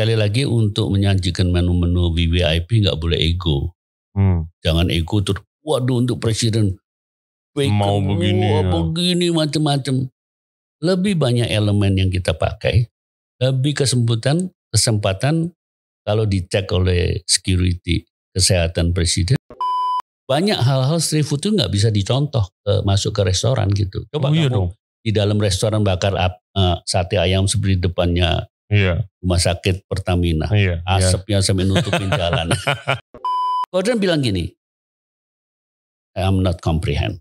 sekali lagi untuk menyajikan menu-menu VVIP nggak boleh ego. Hmm. Jangan ego terus, waduh untuk presiden bacon, Mau begini, wah, ya. begini macam-macam. Lebih banyak elemen yang kita pakai, lebih kesempatan kesempatan kalau dicek oleh security kesehatan presiden. Banyak hal-hal street food itu nggak bisa dicontoh ke- masuk ke restoran gitu. Coba oh iya kamu dong. di dalam restoran bakar ap- eh, sate ayam seperti depannya Iya, rumah sakit Pertamina. iya. iya. Asapnya sampai nutupin jalan. Gordon bilang gini, I'm not comprehend.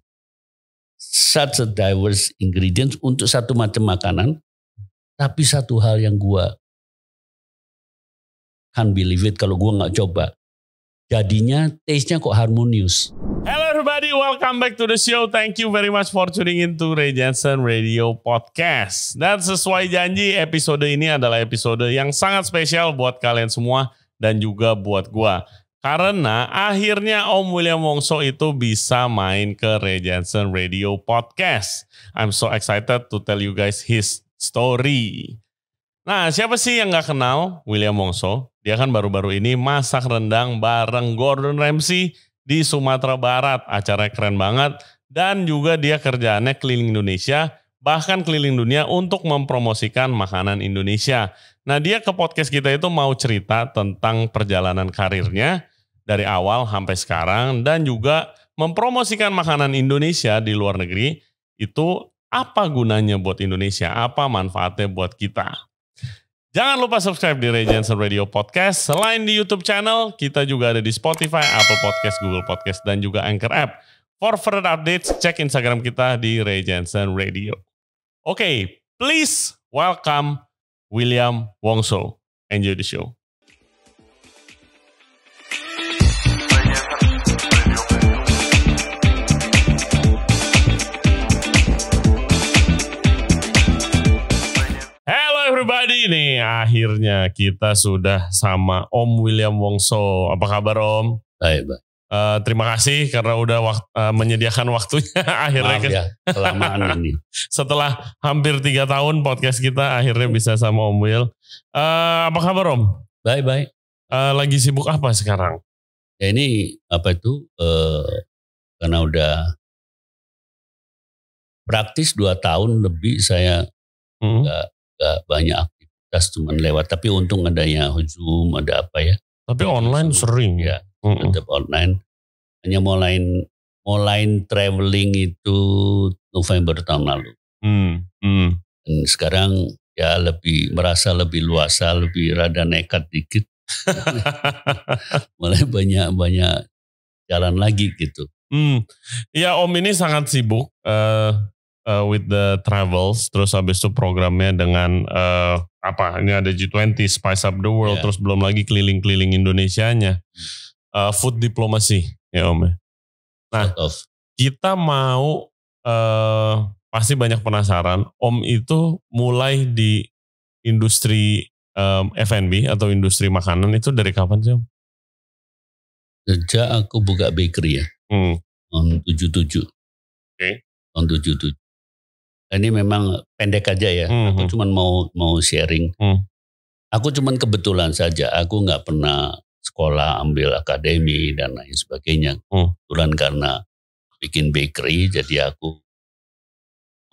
Such a diverse ingredients untuk satu macam makanan, tapi satu hal yang gua can't believe it kalau gua nggak coba. Jadinya taste-nya kok harmonius. Welcome back to the show. Thank you very much for tuning in to Ray Jensen Radio Podcast. Dan sesuai janji, episode ini adalah episode yang sangat spesial buat kalian semua dan juga buat gua. Karena akhirnya Om William Wongso itu bisa main ke Ray Jensen Radio Podcast. I'm so excited to tell you guys his story. Nah, siapa sih yang nggak kenal William Wongso? Dia kan baru-baru ini masak rendang bareng Gordon Ramsay di Sumatera Barat. Acaranya keren banget. Dan juga dia kerjaannya keliling Indonesia, bahkan keliling dunia untuk mempromosikan makanan Indonesia. Nah dia ke podcast kita itu mau cerita tentang perjalanan karirnya dari awal sampai sekarang dan juga mempromosikan makanan Indonesia di luar negeri itu apa gunanya buat Indonesia, apa manfaatnya buat kita. Jangan lupa subscribe di Ray Jensen Radio Podcast. Selain di YouTube channel, kita juga ada di Spotify, Apple Podcast, Google Podcast, dan juga Anchor App. For further updates, cek Instagram kita di Ray Jensen Radio. Oke, please welcome William Wongso. Enjoy the show. Everybody, nih akhirnya kita sudah sama Om William Wongso. Apa kabar Om? Baik, baik. Eh, terima kasih karena udah wak- eh, menyediakan waktunya akhirnya Maaf ya, kelamaan ini. setelah hampir tiga tahun podcast kita akhirnya bisa sama Om Will. Eh, apa kabar Om? Baik, baik. Eh, lagi sibuk apa sekarang? Ya ini apa itu eh, karena udah praktis dua tahun lebih saya Hmm. Nggak banyak aktivitas cuman lewat. Tapi untung adanya Zoom ada apa ya? Tapi online sering. Ya Mm-mm. tetap online. Hanya mulai mulai traveling itu November tahun lalu. Hmm, hmm. dan sekarang ya lebih merasa lebih luasa lebih rada nekat dikit. Mulai banyak banyak jalan lagi gitu. Hmm. Ya Om ini sangat sibuk eh eh, with the travels, terus habis itu programnya dengan eh, apa? Ini ada G20, Spice Up the World, Ya. terus belum lagi keliling-keliling Indonesianya. Eh, food diplomacy ya Om. ya. Nah. Kita mau eh pasti banyak penasaran. Om itu mulai di industri em, F&B atau industri makanan itu dari kapan sih Om? sejak aku buka bakery ya Hmm. tahun 77. Oke. Tahun 77. Ini memang pendek aja ya. Hmm, Aku hmm. cuman mau mau sharing. Hmm. Aku cuman kebetulan saja. Aku nggak pernah sekolah ambil akademi dan lain sebagainya. Hmm. Kebetulan karena bikin bakery, jadi aku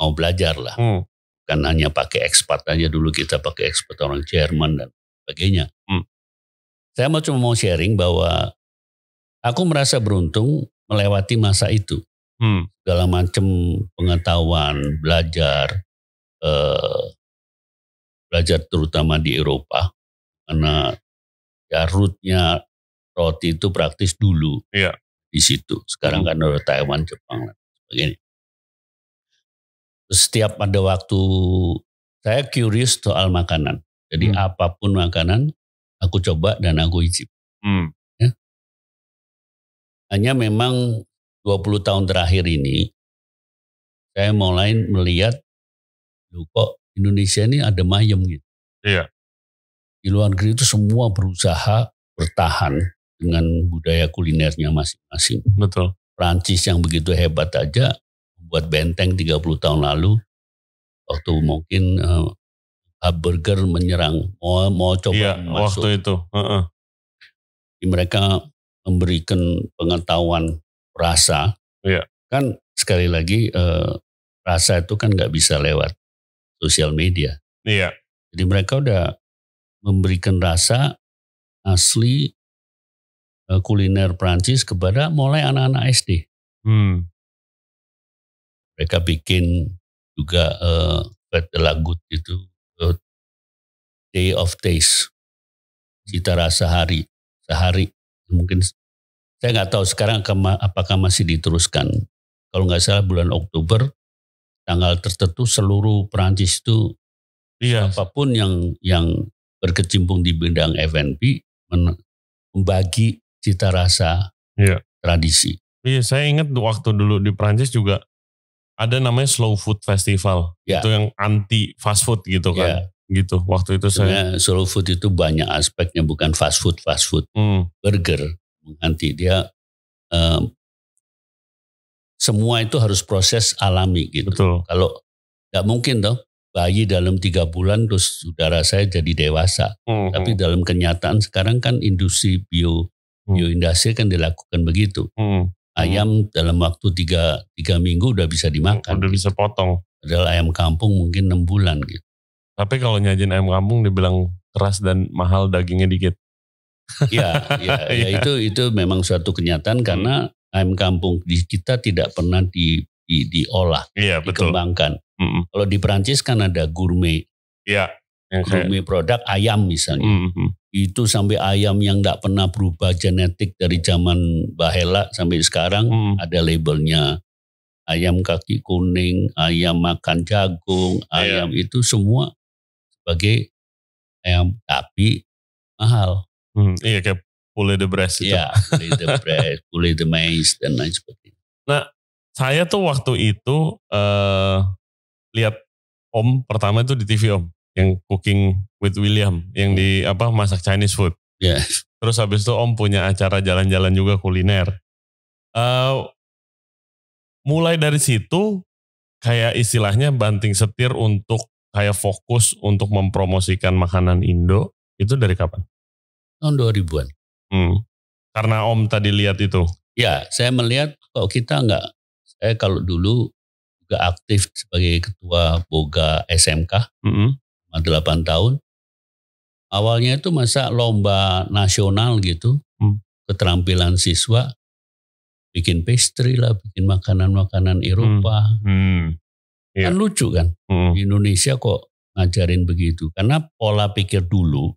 mau belajar lah. Hmm. Bukan hanya pakai ekspat aja dulu kita pakai ekspat orang Jerman dan sebagainya. Hmm. Saya mau cuma mau sharing bahwa aku merasa beruntung melewati masa itu Hmm. segala macam pengetahuan, belajar, eh, belajar terutama di Eropa, karena ya rootnya roti itu praktis dulu Iya. di situ. Sekarang Hmm. kan ada Taiwan, Jepang dan sebagainya. Terus Setiap ada waktu saya curious soal makanan. Jadi Hmm. apa pun makanan aku coba dan aku icip. Hmm. Hanya memang 20 tahun terakhir ini saya mulai melihat loh kok Indonesia ini ada mayem gitu. Iya. Di luar negeri itu semua berusaha bertahan dengan budaya kulinernya masing-masing. Betul. Prancis yang begitu hebat aja membuat benteng 30 tahun lalu waktu mungkin eh, burger menyerang, mau mau coba Iya, masuk. waktu itu. Heeh. Mereka memberikan pengetahuan rasa. Iya. Kan sekali lagi eh, rasa itu kan nggak bisa lewat sosial media. Iya. Jadi mereka udah memberikan rasa asli eh, kuliner Prancis kepada mulai anak-anak SD. Hmm. Mereka bikin juga eh, Fête de la Goutte itu eh, Day of Taste, cita rasa hari sehari. Mungkin saya nggak tahu sekarang apakah masih diteruskan. Kalau nggak salah bulan Oktober tanggal tertentu seluruh Perancis itu Iya. apa pun yang yang berkecimpung di bidang F&B membagi cita rasa Iya. tradisi. Iya, saya ingat waktu dulu di Prancis juga ada namanya Slow Food Festival. Ya. Itu yang anti fast food gitu kan. Ya, Gitu. Waktu itu saya sebenarnya slow food itu banyak aspeknya bukan fast food fast food hmm, burger nanti dia em, semua itu harus proses alami gitu. betul. Kalau nggak mungkin toh bayi dalam tiga bulan terus saudara saya jadi dewasa. Hmm, Tapi dalam kenyataan sekarang kan industri bio Hmm. bioindustri kan dilakukan begitu. hmm, Ayam dalam waktu tiga, tiga minggu udah bisa dimakan. udah bisa potong. Padahal ayam kampung mungkin enam bulan gitu. Tapi kalau nyajin ayam kampung dibilang keras dan mahal dagingnya dikit. Ya, ya Iya. itu itu memang suatu kenyataan karena ayam kampung di kita tidak pernah di, di diolah, betul. dikembangkan. Hmm, Kalau di Perancis kan ada gourmet. Yang kayak, gourmet produk ayam misalnya. hmm, hmm. Itu sampai ayam yang tidak pernah berubah genetik dari zaman Bahela sampai sekarang Hmm. ada labelnya. Ayam kaki kuning, ayam makan jagung, Iya. ayam itu semua sebagai ayam tapi mahal. Hmm, iya kayak poulet de Brest itu. Ya, poulet de bread, poulet de mais dan lain sebagainya. Saya tuh waktu itu eh lihat Om pertama itu di TV Om yang Cooking with William yang di apa masak Chinese food. Ya. Terus habis itu Om punya acara jalan-jalan juga kuliner. Eh mulai dari situ kayak istilahnya banting setir untuk kayak fokus untuk mempromosikan makanan Indo itu dari kapan? Tahun 2000-an. Hmm. Karena Om tadi lihat itu. Ya, saya melihat kok kita nggak, saya kalau dulu juga aktif sebagai ketua Boga SMK selama 8 tahun. Awalnya itu masa lomba nasional gitu, Hmm. keterampilan siswa, bikin pastry lah, bikin makanan-makanan Eropa. Hmm. Iya. Kan lucu kan, Hmm. di Indonesia kok ngajarin begitu. Karena pola pikir dulu,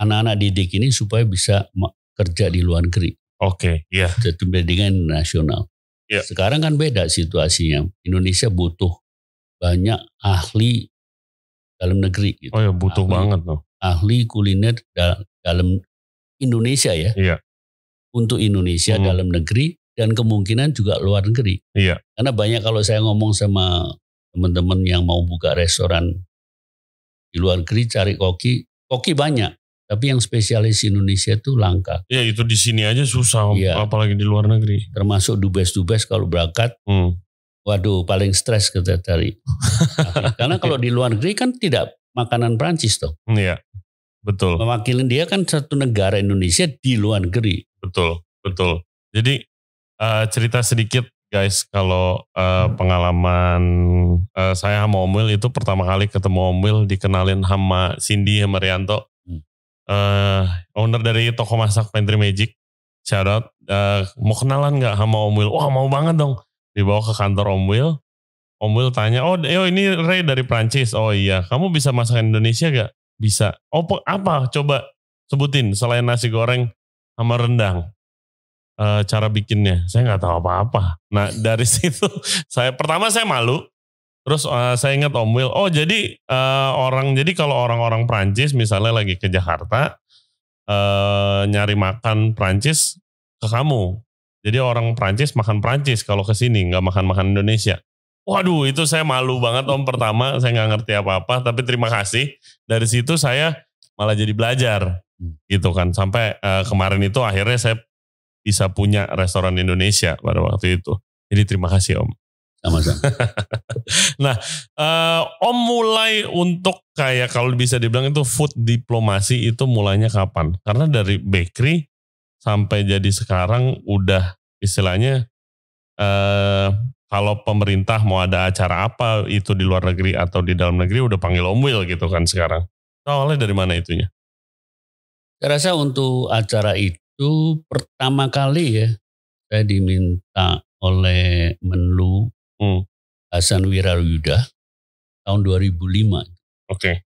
anak-anak didik ini supaya bisa kerja di luar negeri. Oke, iya. jadi nasional. Ya. Sekarang kan beda situasinya. Indonesia butuh banyak ahli dalam negeri. Gitu. Oh ya butuh Ahli. banget loh. Ahli kuliner da- dalam Indonesia ya. Iya. Untuk Indonesia Hmm. dalam negeri dan kemungkinan juga luar negeri. Iya. Karena banyak kalau saya ngomong sama teman-teman yang mau buka restoran di luar negeri cari koki, koki banyak. Tapi yang spesialis Indonesia itu langka. Ya itu di sini aja susah. Iya. apalagi di luar negeri. Termasuk dubes-dubes kalau berangkat Hmm. Waduh, paling stres kita cari. Karena kalau di luar negeri kan tidak makanan Prancis toh. Iya, betul, Mewakilin dia kan satu negara Indonesia di luar negeri. betul, betul. Jadi eh, cerita sedikit guys, kalau eh, pengalaman eh, saya sama Om Will itu pertama kali ketemu Om Will dikenalin sama Cindy sama Rianto, Eh, owner dari toko masak Pantry Magic. Shout out, Eh, mau kenalan nggak sama Om Will? Wah mau banget dong. Dibawa ke kantor Om Will. Om Will tanya, oh yo ini Ray dari Prancis. Oh iya, kamu bisa masak Indonesia gak? Bisa. Oh apa? Coba sebutin selain nasi goreng sama rendang. Eh, cara bikinnya, saya nggak tahu apa-apa. Nah dari situ saya pertama saya malu. Terus eh, saya ingat Om Will, oh jadi eh, orang jadi kalau orang-orang Prancis misalnya lagi ke Jakarta eh, nyari makan Prancis ke kamu. Jadi orang Prancis makan Prancis kalau ke sini nggak makan makan Indonesia. Waduh itu saya malu banget om pertama saya nggak ngerti apa-apa tapi terima kasih dari situ saya malah jadi belajar gitu kan sampai eh, kemarin itu akhirnya saya bisa punya restoran Indonesia pada waktu itu. Jadi terima kasih om. Sama-sama. nah, uh, Om mulai untuk kayak kalau bisa dibilang itu food diplomasi itu mulainya kapan? Karena dari bakery sampai jadi sekarang udah istilahnya uh, kalau pemerintah mau ada acara apa itu di luar negeri atau di dalam negeri udah panggil Om Will gitu kan sekarang. Awalnya dari mana itunya? Saya rasa untuk acara itu pertama kali ya saya diminta oleh Menlu hmm. Hasan Wirayuda tahun 2005. Oke. Okay.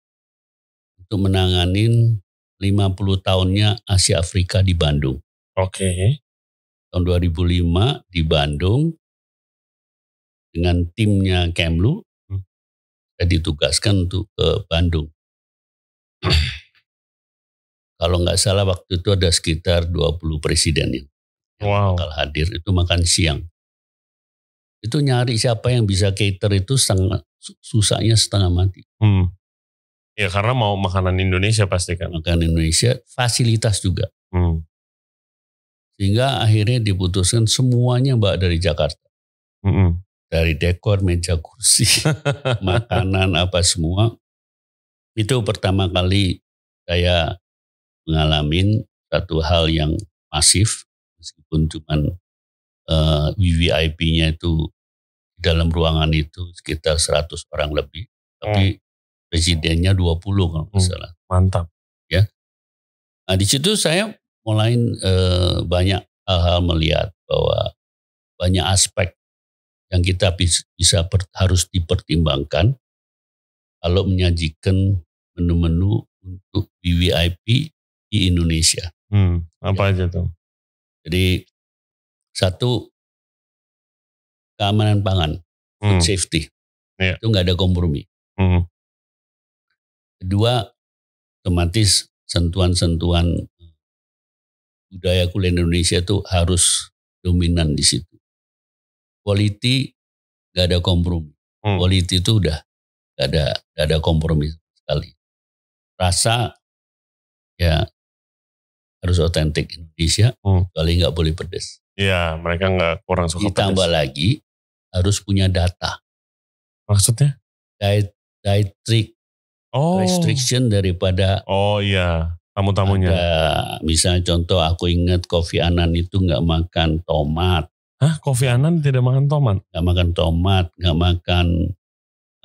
Untuk menanganin 50 tahunnya Asia Afrika di Bandung. Oke. Okay. Tahun 2005 di Bandung dengan timnya Kemlu hmm. saya ditugaskan untuk ke Bandung. Kalau nggak salah waktu itu ada sekitar 20 presiden yang wow. hadir itu makan siang itu nyari siapa yang bisa cater itu setengah susahnya setengah mati. Hmm. Ya karena mau makanan Indonesia pasti kan. Makanan Indonesia, fasilitas juga. Hmm. Sehingga akhirnya diputuskan semuanya mbak dari Jakarta. Hmm. Dari dekor, meja kursi, makanan apa semua. Itu pertama kali saya mengalami satu hal yang masif. Meskipun cuma uh, eh, VVIP-nya itu dalam ruangan itu sekitar 100 orang lebih. Tapi hmm. presidennya 20 kalau nggak hmm. salah. Mantap. Ya. Nah di situ saya mulai uh, banyak hal-hal melihat bahwa banyak aspek yang kita bisa per, harus dipertimbangkan kalau menyajikan menu-menu untuk VVIP di Indonesia. Hmm, apa ya. aja tuh? Jadi satu, keamanan pangan, food hmm. safety. Yeah. Itu nggak ada kompromi. Hmm. Kedua, otomatis sentuhan-sentuhan budaya kuliner Indonesia itu harus dominan di situ. Quality nggak ada kompromi. Hmm. Quality itu udah nggak ada gak ada kompromi sekali. Rasa ya harus otentik Indonesia, hmm. kali nggak boleh pedas. Iya, mereka nggak kurang suka Ditambah pedas. lagi harus punya data. Maksudnya? Diet, dietary oh. restriction daripada Oh iya, tamu-tamunya. Ada, misalnya contoh aku ingat Kofi Anan itu nggak makan tomat. Hah, Kofi Anan tidak makan tomat? Nggak makan tomat, nggak makan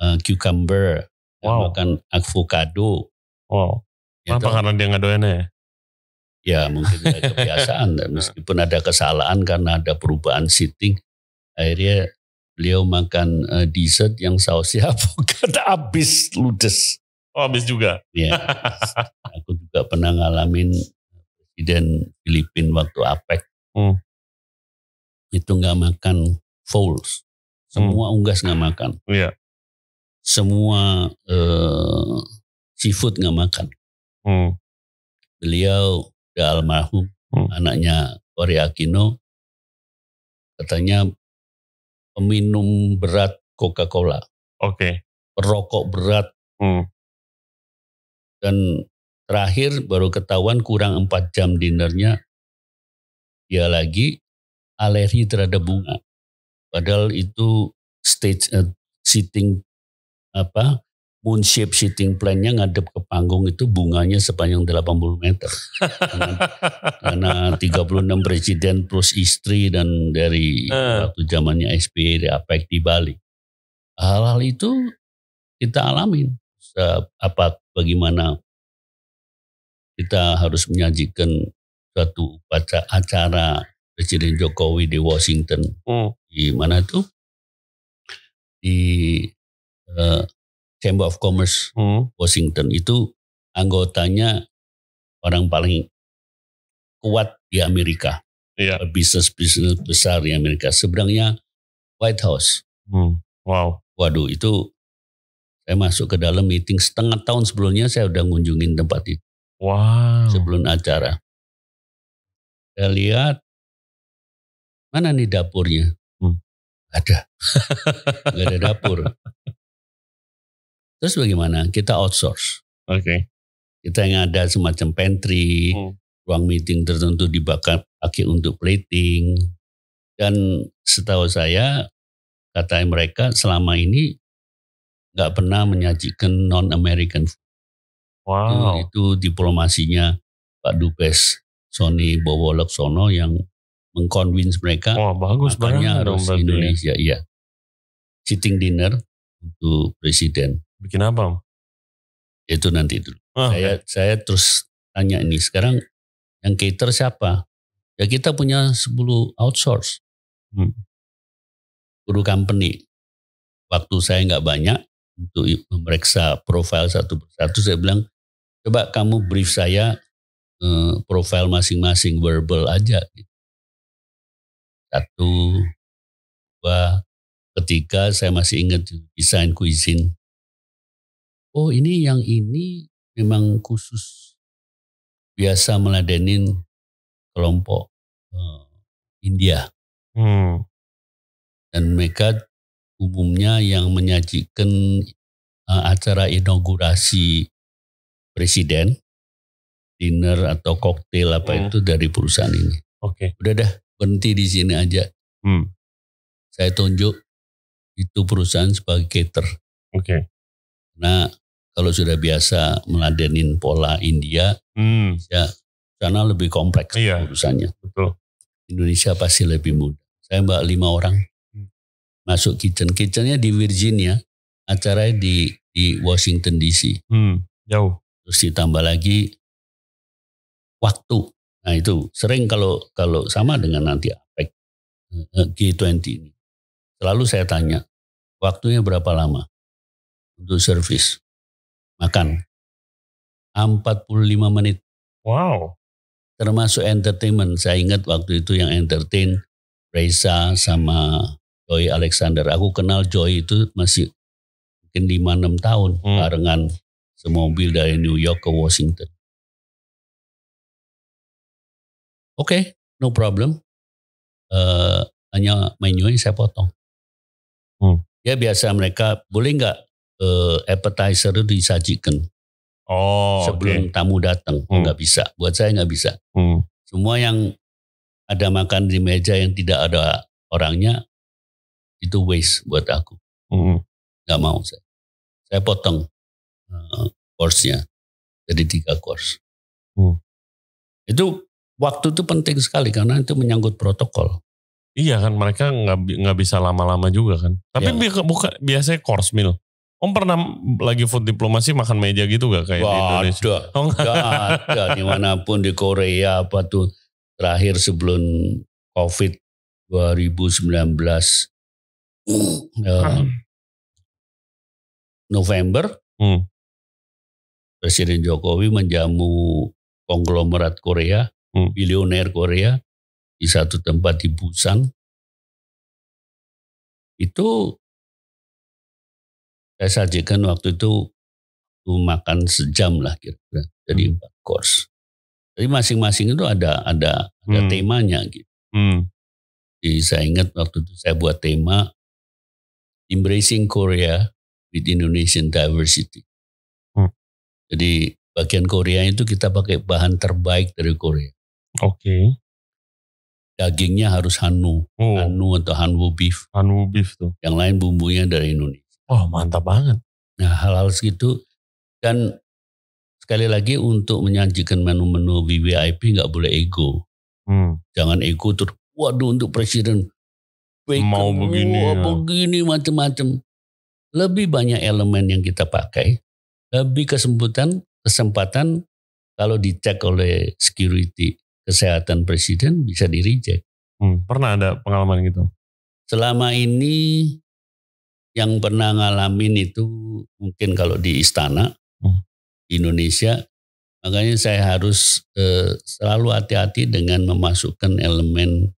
uh, cucumber, wow. nggak makan avocado. Wow. Kenapa? Karena dia nggak doyan ya? Ya mungkin ada kebiasaan. Dan meskipun ada kesalahan karena ada perubahan seating akhirnya beliau makan uh, dessert yang sausnya avokat habis ludes. Oh habis juga? Ya aku juga pernah ngalamin presiden Filipin waktu APEC. Hmm. itu nggak makan fowls semua hmm. unggas nggak makan. Yeah. semua uh, seafood nggak makan. Hmm. beliau udah almarhum hmm. anaknya Ori Aquino katanya peminum berat Coca-Cola. Oke. Okay. Perokok berat. Hmm. Dan terakhir baru ketahuan kurang 4 jam dinernya dia lagi alergi terhadap bunga. Padahal itu stage uh, sitting apa moon shape sitting plan-nya ngadep ke panggung itu bunganya sepanjang 80 meter. karena, 36 presiden plus istri dan dari uh. waktu zamannya SBY di APEC di Bali. Hal-hal itu kita alamin. Apa bagaimana kita harus menyajikan suatu acara Presiden Jokowi di Washington. Hmm. Di mana itu? Di uh, Chamber of Commerce hmm. Washington itu anggotanya orang paling kuat di Amerika. Iya. Bisnis-bisnis besar di Amerika. Sebenarnya White House. Hmm. Wow. Waduh itu saya masuk ke dalam meeting setengah tahun sebelumnya saya udah ngunjungin tempat itu. Wow. Sebelum acara. Saya lihat mana nih dapurnya? Hmm. Ada. Gak ada dapur. Terus bagaimana? Kita outsource. Oke. Okay. Kita yang ada semacam pantry, hmm. ruang meeting tertentu dibakar pakai untuk plating. Dan setahu saya kata mereka selama ini nggak pernah menyajikan non-American food. Wow. Itu, itu diplomasinya Pak Dubes Sony Bowo Laksono yang mengconvince mereka Wah bagus makanya banget dong harus berarti. ya. Indonesia iya sitting dinner untuk presiden Bikin apa? Om? itu nanti dulu Ah, saya saya terus tanya ini sekarang yang cater siapa ya kita punya 10 outsource Hmm. guru company waktu saya nggak banyak untuk memeriksa profil satu persatu saya bilang coba kamu brief saya eh, profil masing-masing verbal aja satu dua ketiga saya masih ingat desain cuisine oh ini yang ini memang khusus biasa meladenin kelompok eh, India hmm. dan mereka umumnya yang menyajikan eh, acara inaugurasi presiden dinner atau koktail apa Hmm. itu dari perusahaan ini Oke. udah dah berhenti di sini aja Hmm. saya tunjuk itu perusahaan sebagai cater Oke. nah kalau sudah biasa meladenin pola India Hmm. ya sana lebih kompleks Iya. urusannya Betul. Indonesia pasti lebih mudah. Saya mbak lima orang Hmm. masuk kitchen. Kitchennya di Virginia, acaranya di di Washington DC. Hmm. Jauh. Terus ditambah lagi waktu. Nah itu sering kalau kalau sama dengan nanti APEC eh, G20 ini. Selalu saya tanya, waktunya berapa lama untuk service makan? 45 menit Wow. termasuk entertainment. Saya ingat waktu itu yang entertain Reza sama Joy Alexander. Aku kenal Joy itu masih mungkin 5-6 tahun Hmm. barengan semobil dari New York ke Washington. Oke, no problem. Eh, hanya menunya saya potong. Hmm. Ya biasa mereka boleh nggak eh, appetizer itu disajikan Oh. sebelum tamu datang? Hmm. Nggak bisa. Buat saya nggak bisa. Hmm. Semua yang ada makan di meja yang tidak ada orangnya itu waste buat aku. Hmm. Nggak mau saya. Saya potong uh, course-nya jadi tiga course. Hmm. Itu waktu itu penting sekali karena itu menyangkut protokol. Iya kan mereka nggak nggak bisa lama-lama juga kan. Tapi Ya. buka biasanya course meal. Om pernah lagi food diplomasi makan meja gitu gak kayak di Wah, Indonesia? ada. Oh, enggak. Nggak ada di mana pun di Korea apa tuh terakhir sebelum COVID 2019 eh, November Hmm. Presiden Jokowi menjamu konglomerat Korea, Hmm. bilioner Korea di satu tempat di Busan. Itu saya sajikan waktu itu tuh makan sejam lah kira-kira. Jadi Hmm. empat course. Jadi masing-masing itu ada ada ada Hmm. temanya gitu. Hmm. Jadi saya ingat waktu itu saya buat tema Embracing Korea with Indonesian Diversity. Hmm. Jadi bagian Korea itu kita pakai bahan terbaik dari Korea. Oke. Dagingnya harus Hanu, Oh, Hanu atau Hanwoo beef. Hanwoo beef tuh. Yang lain bumbunya dari Indonesia. Wah mantap banget. Nah hal-hal segitu dan sekali lagi untuk menyajikan menu-menu VVIP nggak boleh ego. Hmm. Jangan ego terus, waduh untuk presiden bacon, Mau begini, wah, ya. begini macam-macam. Lebih banyak elemen yang kita pakai, lebih kesempatan kesempatan kalau dicek oleh security kesehatan presiden bisa di reject. Hmm. Pernah ada pengalaman gitu? Selama ini yang pernah ngalamin itu mungkin kalau di istana Hmm. di Indonesia, makanya saya harus eh, selalu hati-hati dengan memasukkan elemen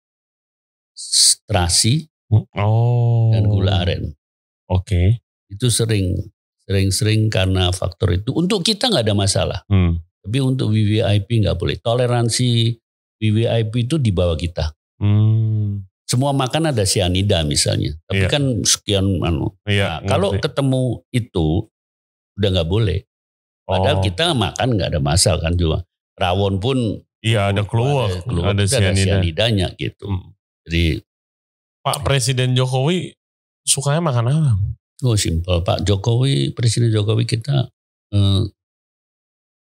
terasi Hmm. Oh. dan gula aren. Oke. Itu sering, sering-sering karena faktor itu. Untuk kita nggak ada masalah, Hmm. tapi untuk VVIP nggak boleh. Toleransi VVIP itu di bawah kita. Hmm. Semua makan ada cyanida misalnya, tapi Iya. kan sekian anu. Iya. Nah, kalau ketemu itu udah nggak boleh. Padahal Oh. kita makan nggak ada masalah kan cuma rawon pun Iya ada keluar. ada, keluar Ada itu ada cyanida. cyanidanya gitu. Hmm. Jadi Pak Presiden Jokowi sukanya makan apa? Oh simpel Pak Jokowi, Presiden Jokowi kita eh,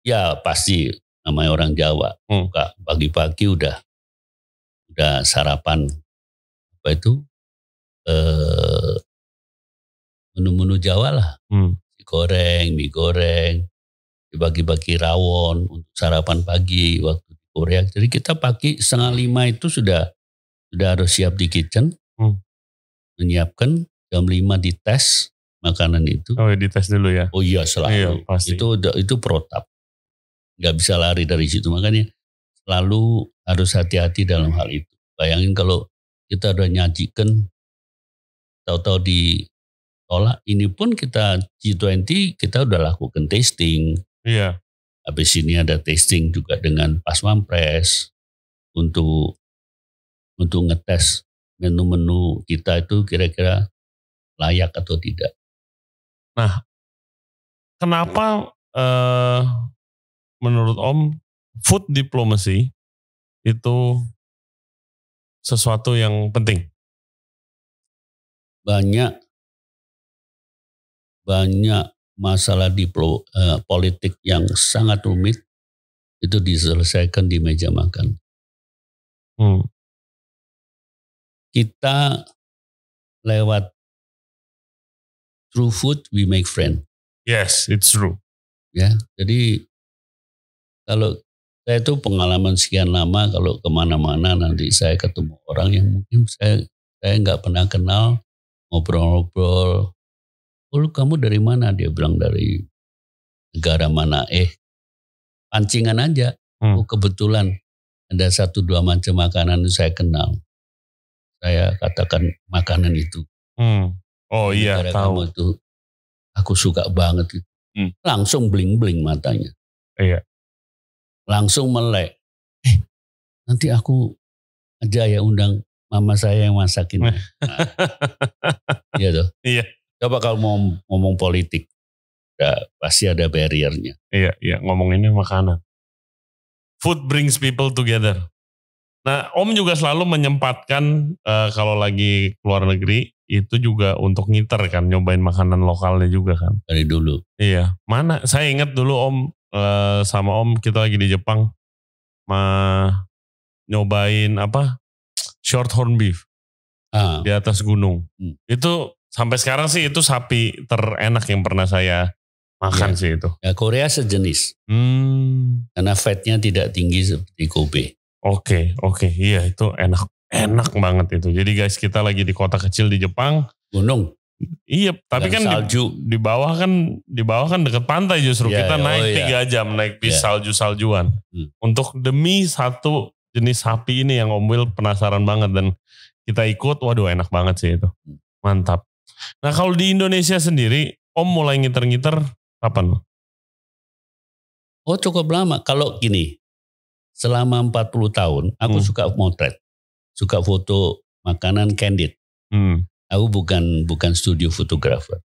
ya pasti namanya orang Jawa. Hmm. Pagi-pagi udah udah sarapan apa itu eh menu-menu Jawa lah. Hmm. Nasi goreng, mie goreng, dibagi-bagi rawon untuk sarapan pagi waktu di Korea. Jadi kita pagi setengah lima itu sudah sudah harus siap di kitchen, Hmm. menyiapkan jam lima dites makanan itu. Oh dites dulu ya. Oh iya selalu. Iya, pasti. Itu itu protap. Nggak bisa lari dari situ. Makanya selalu harus hati-hati dalam hal itu. Bayangin kalau kita udah nyajikan tahu-tahu ditolak. Ini pun kita G20 kita udah lakukan testing. Iya. Habis ini ada testing juga dengan Pas Pampres untuk untuk ngetes menu-menu kita itu kira-kira layak atau tidak. Kenapa eh, menurut Om food diplomacy itu sesuatu yang penting? banyak banyak masalah diplo, eh, politik yang sangat rumit itu diselesaikan di meja makan. Hmm. Kita lewat through food we make friend. Yes, it's true. Ya, jadi kalau saya itu pengalaman sekian lama kalau ke mana-mana nanti saya ketemu orang yang mungkin saya saya nggak pernah kenal ngobrol-ngobrol. Oh lu kamu dari mana? Dia bilang dari negara mana? Eh pancingan aja. Hmm. Oh kebetulan ada satu dua macam makanan yang saya kenal. Saya katakan makanan itu. Hmm. Oh iya, Gara-gara tahu. kamu itu aku suka banget itu. Hmm. Langsung bling-bling matanya. Iya. Langsung melek. Eh, nanti aku aja ya undang mama saya yang masakin. Nah, iya tuh. Iya. Coba kalau mau ngomong politik, ya, pasti ada barriernya. Iya, iya, ngomonginnya makanan. Food brings people together. Nah, Om juga selalu menyempatkan eh, kalau lagi keluar negeri itu juga untuk ngiter kan, nyobain makanan lokalnya juga kan. Dari dulu. Iya, mana? Saya ingat dulu Om eh, sama Om kita lagi di Jepang, ma nyobain apa? Shorthorn beef Ah, di atas gunung. Hmm. Itu sampai sekarang sih itu sapi terenak yang pernah saya makan Iya. sih itu. ya Korea sejenis. Hmm. Karena fatnya tidak tinggi seperti Kobe. Oke, oke, iya itu enak, enak banget itu. Jadi guys kita lagi di kota kecil di Jepang. Gunung. Iya, tapi Dan kan di, salju. di bawah kan di bawah kan deket pantai justru Iya, kita oh naik iya. tiga jam naik bis Iya. salju-saljuan Hmm. untuk demi satu jenis sapi ini yang Om Will penasaran banget dan kita ikut. Waduh enak banget sih itu, Hmm. mantap. Nah kalau di Indonesia sendiri Om mulai ngiter-ngiter kapan? Oh cukup lama. Kalau gini, selama 40 tahun aku Hmm. suka motret. Suka foto makanan candid. Hmm. Aku bukan bukan studio fotografer.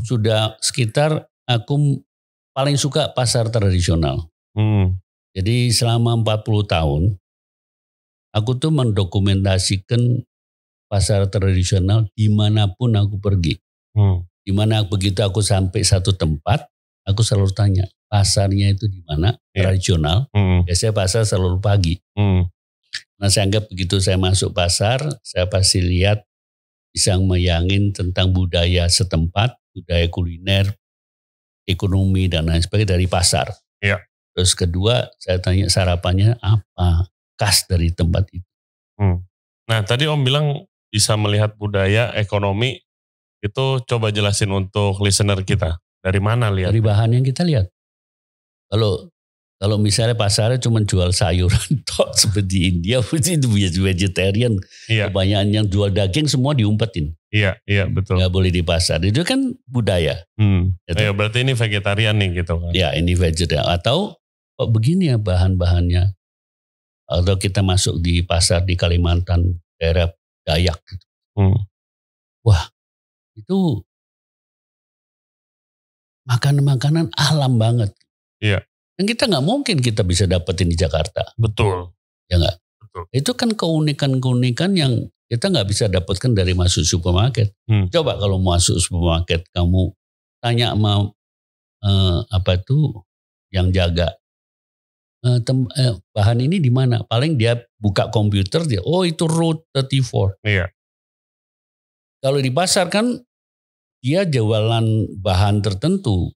Sudah sekitar aku paling suka pasar tradisional. Hmm. Jadi selama 40 tahun aku tuh mendokumentasikan pasar tradisional di mana pun aku pergi. Hmm. Di mana begitu aku sampai satu tempat, aku selalu tanya pasarnya itu di mana Iya. tradisional. Hmm. Biasanya pasar selalu pagi. Hmm. Nah saya anggap begitu saya masuk pasar, saya pasti lihat bisa meyangin tentang budaya setempat, budaya kuliner, ekonomi dan lain sebagainya dari pasar. Iya. Terus kedua saya tanya sarapannya apa khas dari tempat itu. Nah tadi Om bilang bisa melihat budaya, ekonomi, itu coba jelasin untuk listener kita. Dari mana lihat? Dari bahan yang kita lihat. Kalau kalau misalnya pasarnya cuma jual sayuran tok seperti India, itu vegetarian. Iya, Kebanyakan yang jual daging semua diumpetin. iya, iya betul. Nggak boleh di pasar. Itu kan budaya. Hmm. Gitu. Ya, berarti ini vegetarian nih gitu kan. Ya ini vegetarian. Atau kok begini ya bahan-bahannya. Atau kita masuk di pasar di Kalimantan daerah Dayak. gitu. Hmm. Itu makanan-makanan alam banget. Iya. Dan kita nggak mungkin kita bisa dapetin di Jakarta. Betul. Ya nggak? Betul. Itu kan keunikan-keunikan yang kita nggak bisa dapatkan dari masuk supermarket. Hmm. Coba kalau masuk supermarket kamu tanya sama eh, apa tuh yang jaga eh, tem- eh, bahan ini di mana? Paling dia buka komputer dia, oh itu road 34. Iya. Kalau di pasar kan dia jualan bahan tertentu.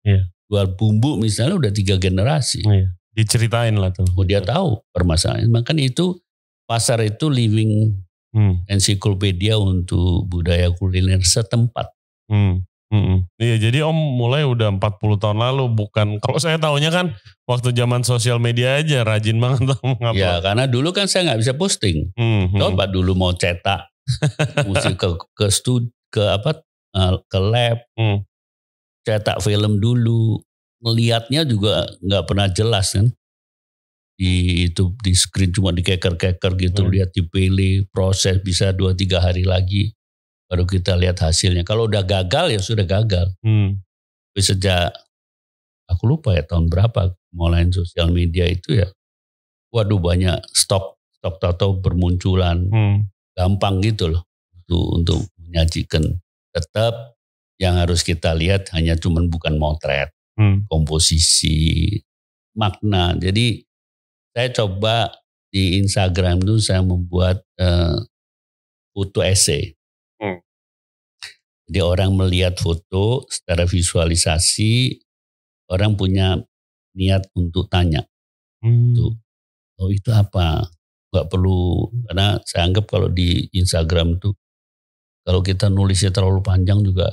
Iya. Jual bumbu misalnya udah tiga generasi. Iya. Diceritain lah tuh. Oh dia tahu permasalahan. Makanya itu pasar itu living Hmm. ensiklopedia untuk budaya kuliner setempat. Hmm. Mm-mm. Iya jadi Om mulai udah 40 tahun lalu bukan kalau saya tahunya kan waktu zaman sosial media aja rajin banget Om ngupload. Ya karena dulu kan saya nggak bisa posting. Hmm, hmm. Coba dulu mau cetak, mesti ke ke stud, ke apa eh, ke lab, Hmm. Cetak film dulu. Ngelihatnya juga nggak pernah jelas kan. Di itu di screen cuma dikeker-keker gitu, Hmm. lihat dipilih, proses bisa dua tiga hari lagi baru kita lihat hasilnya. Kalau udah gagal ya sudah gagal. Hmm. Tapi sejak aku lupa ya tahun berapa mulai sosial media itu ya, waduh banyak stok stok tato bermunculan Hmm. gampang gitu loh untuk untuk menyajikan. Tetap yang harus kita lihat hanya cuman bukan motret, Hmm. komposisi, makna. Jadi saya coba di Instagram itu saya membuat eh, foto essay. Hmm. Jadi orang melihat foto secara visualisasi, orang punya niat untuk tanya, Hmm. Tuh. oh itu apa? Gak perlu, karena saya anggap kalau di Instagram itu, kalau kita nulisnya terlalu panjang juga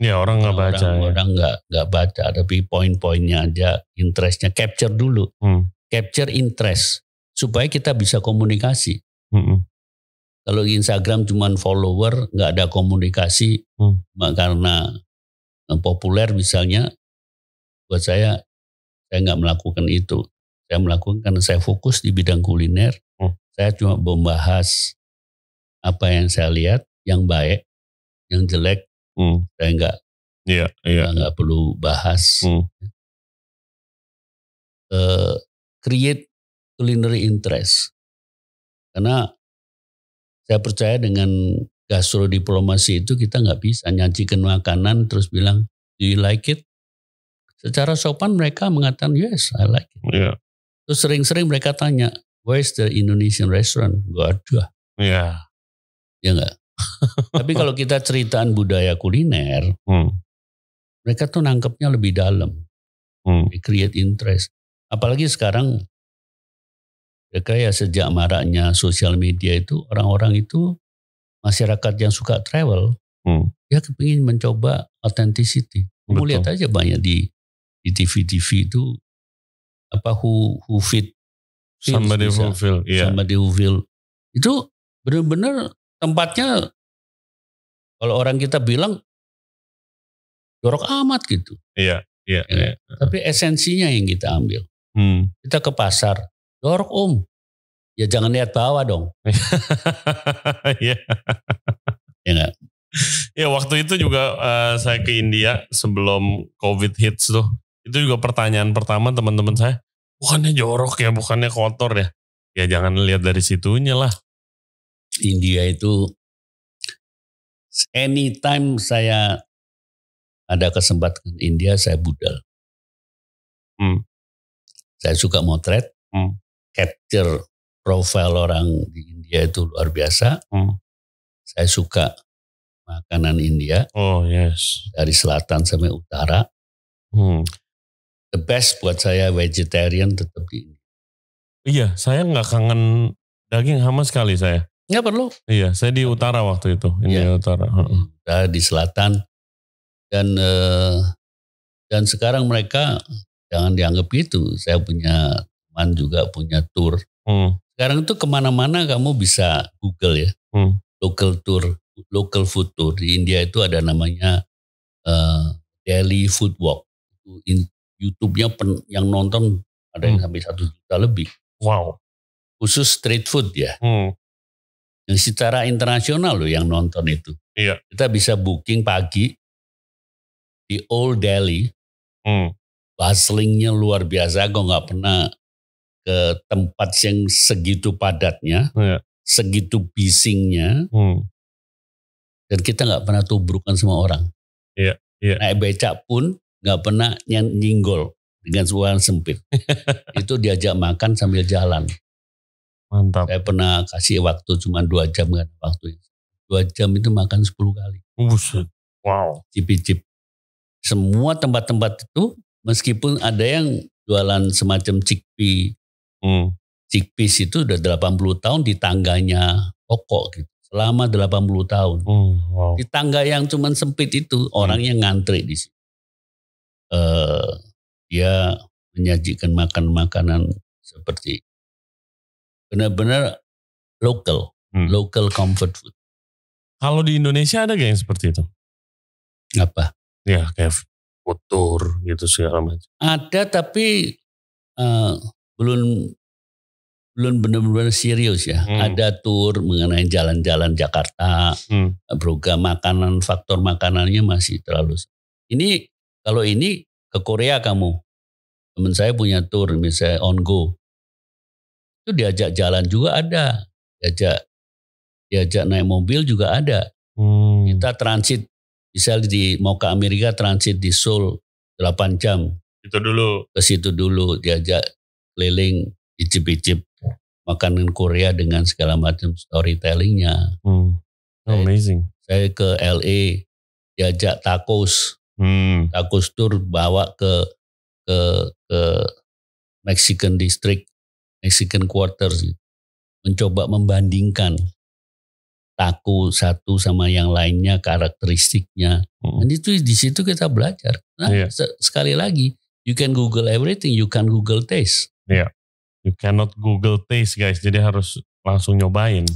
Ya orang nggak baca orang, ya. orang nggak nggak baca, tapi poin-poinnya aja, interestnya capture dulu, Hmm. capture interest supaya kita bisa komunikasi. Hmm. Kalau Instagram cuman follower, nggak ada komunikasi, Hmm. karena eh, populer misalnya, buat saya saya nggak melakukan itu. Saya melakukan karena saya fokus di bidang kuliner. Hmm. Saya cuma membahas apa yang saya lihat, yang baik, yang jelek, Hmm. saya nggak Iya, iya. nggak perlu bahas. Hmm. Eh, create culinary interest. Karena saya percaya dengan gastrodiplomasi itu kita nggak bisa nyajikan makanan terus bilang, do you like it? Secara sopan mereka mengatakan, yes, I like it. Iya. Terus sering-sering mereka tanya, where's the Indonesian restaurant? Gak ada. Iya. Ya enggak? Tapi kalau kita ceritaan budaya kuliner, Hmm. mereka tuh nangkepnya lebih dalam. Hmm. They create interest. Apalagi sekarang mereka ya sejak maraknya sosial media itu orang-orang itu masyarakat yang suka travel Hmm. dia kepingin mencoba authenticity. Kamu lihat aja banyak di di TV-TV itu apa who who fit Somebody bisa. fulfill. Iya. somebody who feel itu benar-benar tempatnya kalau orang kita bilang jorok amat gitu. Iya. Iya. Ya. iya. Tapi esensinya yang kita ambil. Hmm. Kita ke pasar, jorok om. Ya jangan lihat bawah dong. Iya. Ya enggak? Ya waktu itu juga eh, saya ke India sebelum COVID hits tuh. Itu juga pertanyaan pertama teman-teman saya. Bukannya jorok ya, bukannya kotor ya. Ya jangan lihat dari situnya lah. India itu anytime saya ada kesempatan ke India saya budal. Hmm. Saya suka motret, Hmm. capture profile orang di India itu luar biasa. Hmm. Saya suka makanan India Oh yes. dari selatan sampai utara. Hmm. The best buat saya vegetarian tetap di India. Iya, saya nggak kangen daging sama sekali saya. Nggak perlu. Iya, saya di utara waktu itu, India Iya. utara. Heeh. Saya di selatan dan eh, dan sekarang mereka jangan dianggap itu. Saya punya teman juga punya tour. Hmm. Sekarang itu ke mana-mana kamu bisa Google ya. Hmm. Local tour, local food tour di India itu ada namanya eh, Delhi Food Walk. YouTube-nya pen- yang nonton ada yang Hmm. sampai satu juta lebih. Wow. Khusus street food ya. Hmm. Yang secara internasional loh yang nonton itu. Iya. Kita bisa booking pagi di Old Delhi. Hmm. Bustlingnya luar biasa. Gue nggak pernah ke tempat yang segitu padatnya. Iya. segitu bisingnya Hmm. dan kita nggak pernah tubrukan sama orang. Iya, iya. Naik becak pun nggak pernah nyinggol dengan suara sempit. itu diajak makan sambil jalan. Mantap. Saya pernah kasih waktu cuma dua jam kan waktu dua jam itu makan 10 kali. Buset. Wow. Cip-cip. Semua tempat-tempat itu meskipun ada yang jualan semacam chickpea, Hmm. chickpeas itu udah 80 tahun di tangganya toko gitu. Selama 80 tahun. Hmm. Wow. Di tangga yang cuman sempit itu orangnya ngantri di situ. Eh, dia menyajikan makan makanan seperti benar-benar local, Hmm. local comfort food. Kalau di Indonesia ada gak yang seperti itu? Apa? Ya kayak food tour gitu segala macam. Ada tapi eh, belum belum benar-benar serius ya. Hmm. Ada tour mengenai jalan-jalan Jakarta, Hmm. program makanan, faktor makanannya masih terlalu. Ini kalau ini ke Korea kamu, teman saya punya tour misalnya on go, itu diajak jalan juga ada, diajak diajak naik mobil juga ada. Hmm. Kita transit, misalnya di mau ke Amerika transit di Seoul 8 jam, Itu dulu. ke situ dulu diajak keliling icip-icip makanan Korea dengan segala macam storytellingnya. Hmm. Saya- Amazing. Saya ke LA diajak tacos, Hmm. tacos tour bawa ke ke ke Mexican district, Mexican quarters, gitu. mencoba membandingkan taco satu sama yang lainnya karakteristiknya. Hmm. Dan itu di situ kita belajar. Nah, Iya. se- sekali lagi, you can Google everything, you can Google taste. You cannot Google taste guys. Jadi harus langsung nyobain.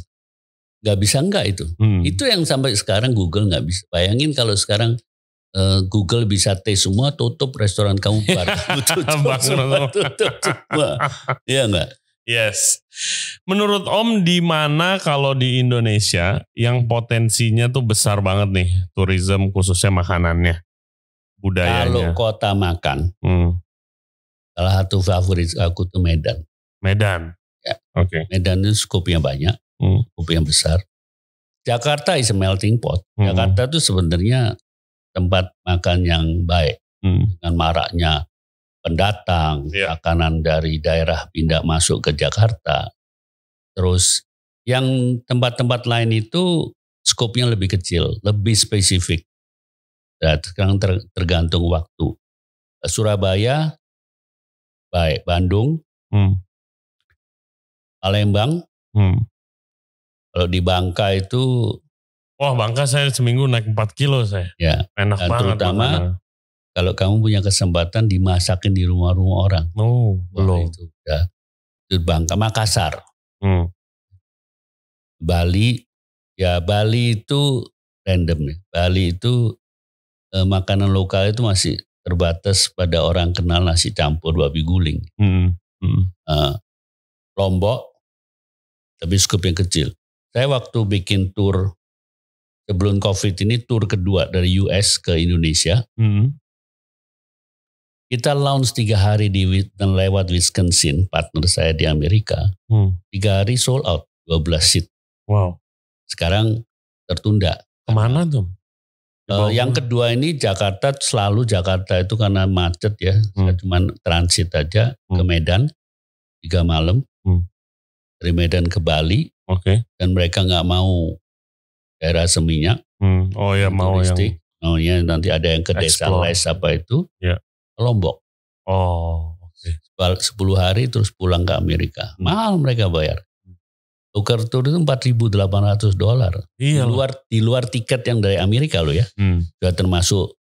Gak bisa enggak itu. Hmm. Itu yang sampai sekarang Google nggak bisa. Bayangin kalau sekarang eh, Google bisa taste semua, tutup restoran kamu bar. tutup, semua, tutup semua. Iya enggak? Yes. Menurut Om di mana kalau di Indonesia yang potensinya tuh besar banget nih tourism khususnya makanannya, Kalau budayanya. kota makan, Hmm. salah satu favorit aku tuh Medan. Medan. Ya. Oke. Medan itu skopnya banyak, Hmm. skop yang besar. Jakarta is a melting pot. Hmm. Jakarta tuh sebenarnya tempat makan yang baik. Hmm. dengan maraknya pendatang, Iya. makanan dari daerah pindah masuk ke Jakarta. Terus yang tempat-tempat lain itu skopnya lebih kecil, lebih spesifik. Dan sekarang ter- tergantung waktu. Surabaya, baik. Bandung, Hmm. Palembang, Hmm. kalau di Bangka itu Wah Bangka saya seminggu naik 4 kilo saya. ya Enak Dan banget. terutama makanan. kalau kamu punya kesempatan dimasakin di rumah-rumah orang. Oh, Wah, belum. Itu, udah. itu Bangka, Makassar. Hmm. Bali, ya Bali itu random ya. Bali itu eh, makanan lokal itu masih terbatas pada orang kenal nasi campur babi guling. Hmm. Hmm. Eh, Lombok, tapi skup yang kecil. Saya waktu bikin tour sebelum COVID ini tour kedua dari US ke Indonesia. Hmm. Kita launch tiga hari di dan lewat Wisconsin, partner saya di Amerika. Hmm. Tiga hari sold out, 12 seat. Wow. Sekarang tertunda. Ke mana tuh? Eh, yang kedua ini Jakarta selalu Jakarta itu karena macet ya. Saya Hmm. cuma transit aja ke Hmm. Medan tiga malam. Hmm. Dari Medan ke Bali Oke. dan mereka nggak mau daerah Seminyak. Hmm. Oh ya mau yang. turistik. Maunya nanti ada yang ke desa Explore. Les apa itu. Ya. Lombok. Oh. Oke. Bal- 10 hari terus pulang ke Amerika. Hmm. Mahal mereka bayar. Tukar tur itu 4.800 dolar. Di Iya. loh. luar di luar tiket yang dari Amerika loh ya. Hmm. Sudah termasuk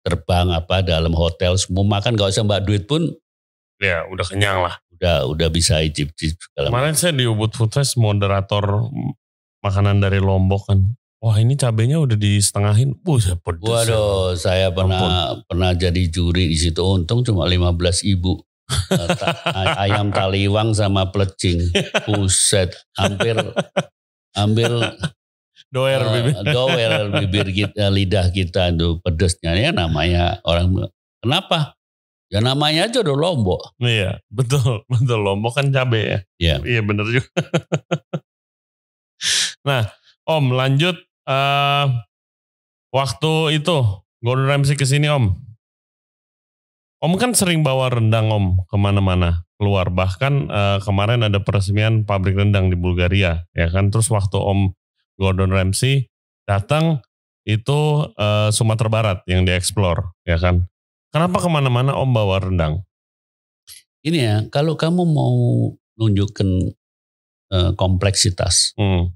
terbang apa dalam hotel semua makan gak usah mbak duit pun Ya udah kenyang lah. udah udah bisa icip icip. Kemarin saya di Ubud Food Fest moderator makanan dari Lombok kan. Wah ini cabenya udah di setengahin. Buset pedes. Waduh, saya pernah pernah jadi juri di situ. Untung cuma 15 ibu. Eh, ayam taliwang sama plecing. Buset, hampir hampir Doer eh, bibir. dower bibir kita, lidah kita itu pedesnya ya namanya orang kenapa? Ya namanya aja udah lombok. Iya betul. Betul Lombok kan cabe ya. Iya. Iya bener juga. nah, Om lanjut uh, waktu itu Gordon Ramsay ke sini Om. Om kan sering bawa rendang Om ke mana-mana keluar. Bahkan uh, kemarin ada peresmian pabrik rendang di Bulgaria, ya kan. Terus waktu Om Gordon Ramsay datang itu uh, Sumatera Barat yang dieksplor, ya kan. Kenapa ke mana-mana Om bawa rendang? Ini ya, kalau kamu mau nunjukkan uh, kompleksitas, hmm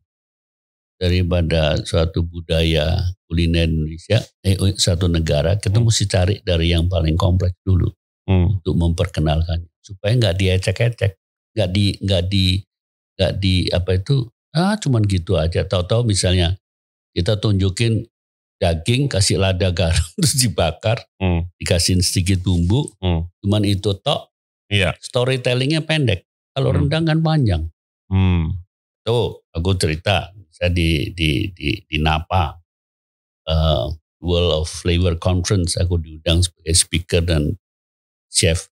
daripada suatu budaya kuliner Indonesia, eh, oh, satu negara, kita hmm. mesti cari dari yang paling kompleks dulu hmm. untuk memperkenalkan supaya nggak diecek-ecek, nggak di nggak di nggak di apa itu ah cuman gitu aja. Tahu-tahu misalnya kita tunjukin daging kasih lada garam terus dibakar, hmm. dikasih sedikit bumbu, hmm. cuman itu tok. Iya. Storytellingnya pendek. Kalau hmm. rendang kan panjang. Hmm. Tuh, aku cerita saya di di di, di Napa. Uh, World of Flavor Conference aku diundang sebagai speaker dan chef.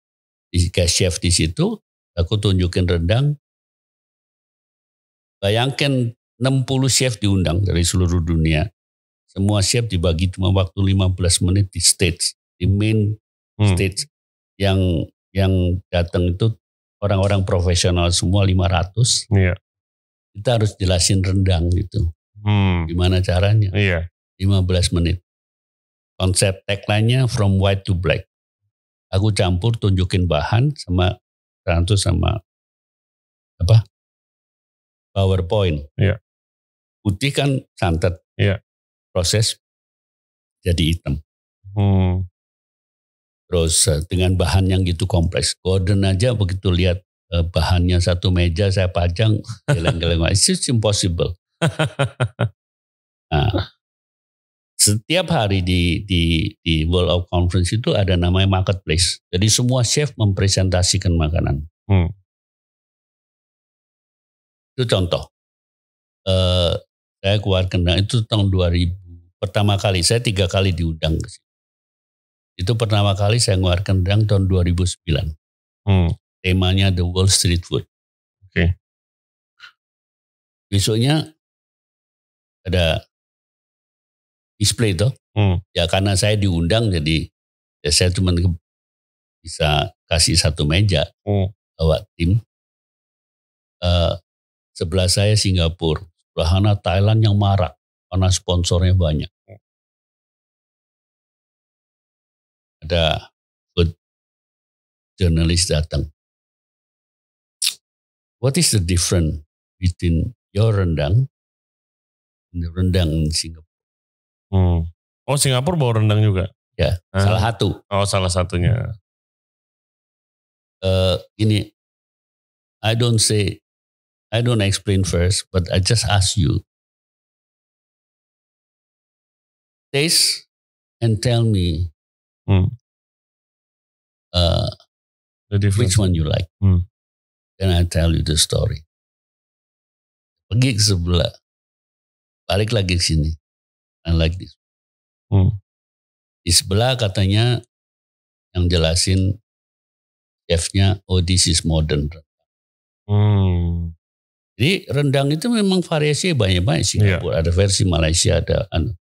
Di chef di situ aku tunjukin rendang. Bayangkan 60 chef diundang dari seluruh dunia. Semua chef dibagi cuma waktu 15 menit di stage di main hmm. stage. Yang yang datang itu orang-orang profesional semua 500 yeah kita harus jelasin rendang gitu. Hmm. Gimana caranya? Iya. 15 menit. Konsep tagline-nya from white to black. Aku campur tunjukin bahan sama itu sama apa? PowerPoint. Iya. Putih kan santet. Iya. Proses jadi hitam. Hmm. Terus eh, dengan bahan yang gitu kompleks. Gordon aja begitu lihat bahannya satu meja saya pajang geleng-geleng it's impossible. Nah, setiap hari di di di World of Conference itu ada namanya marketplace. Jadi semua chef mempresentasikan makanan. Hmm. itu contoh. Uh, saya keluarkan nah, itu tahun 2000 pertama kali saya tiga kali diundang ke sini. Itu pertama kali saya mengeluarkan rendang tahun 2009 hmm temanya The World Street Food. Oke. Okay. Besoknya ada display tuh. Hmm. Ya karena saya diundang jadi ya saya cuma bisa kasih satu meja hmm. bawa tim. Uh, sebelah saya Singapura, sebelah Thailand yang marah karena sponsornya banyak. Hmm. Ada food jurnalis datang. What is the difference between your rendang and the rendang in Singapore? Hmm. Oh Singapura bawa rendang juga? Ya, ah. salah satu. Oh salah satunya. Uh, ini, I don't say, I don't explain first, but I just ask you. Taste and tell me hmm. uh, which one you like. Hmm. Then I tell you the story. Pergi ke sebelah. Balik lagi ke sini. I like this. Hmm. Di sebelah katanya yang jelasin chefnya, oh this is modern. Hmm. Jadi rendang itu memang variasi banyak-banyak sih. Yeah. Ada versi Malaysia, ada anu.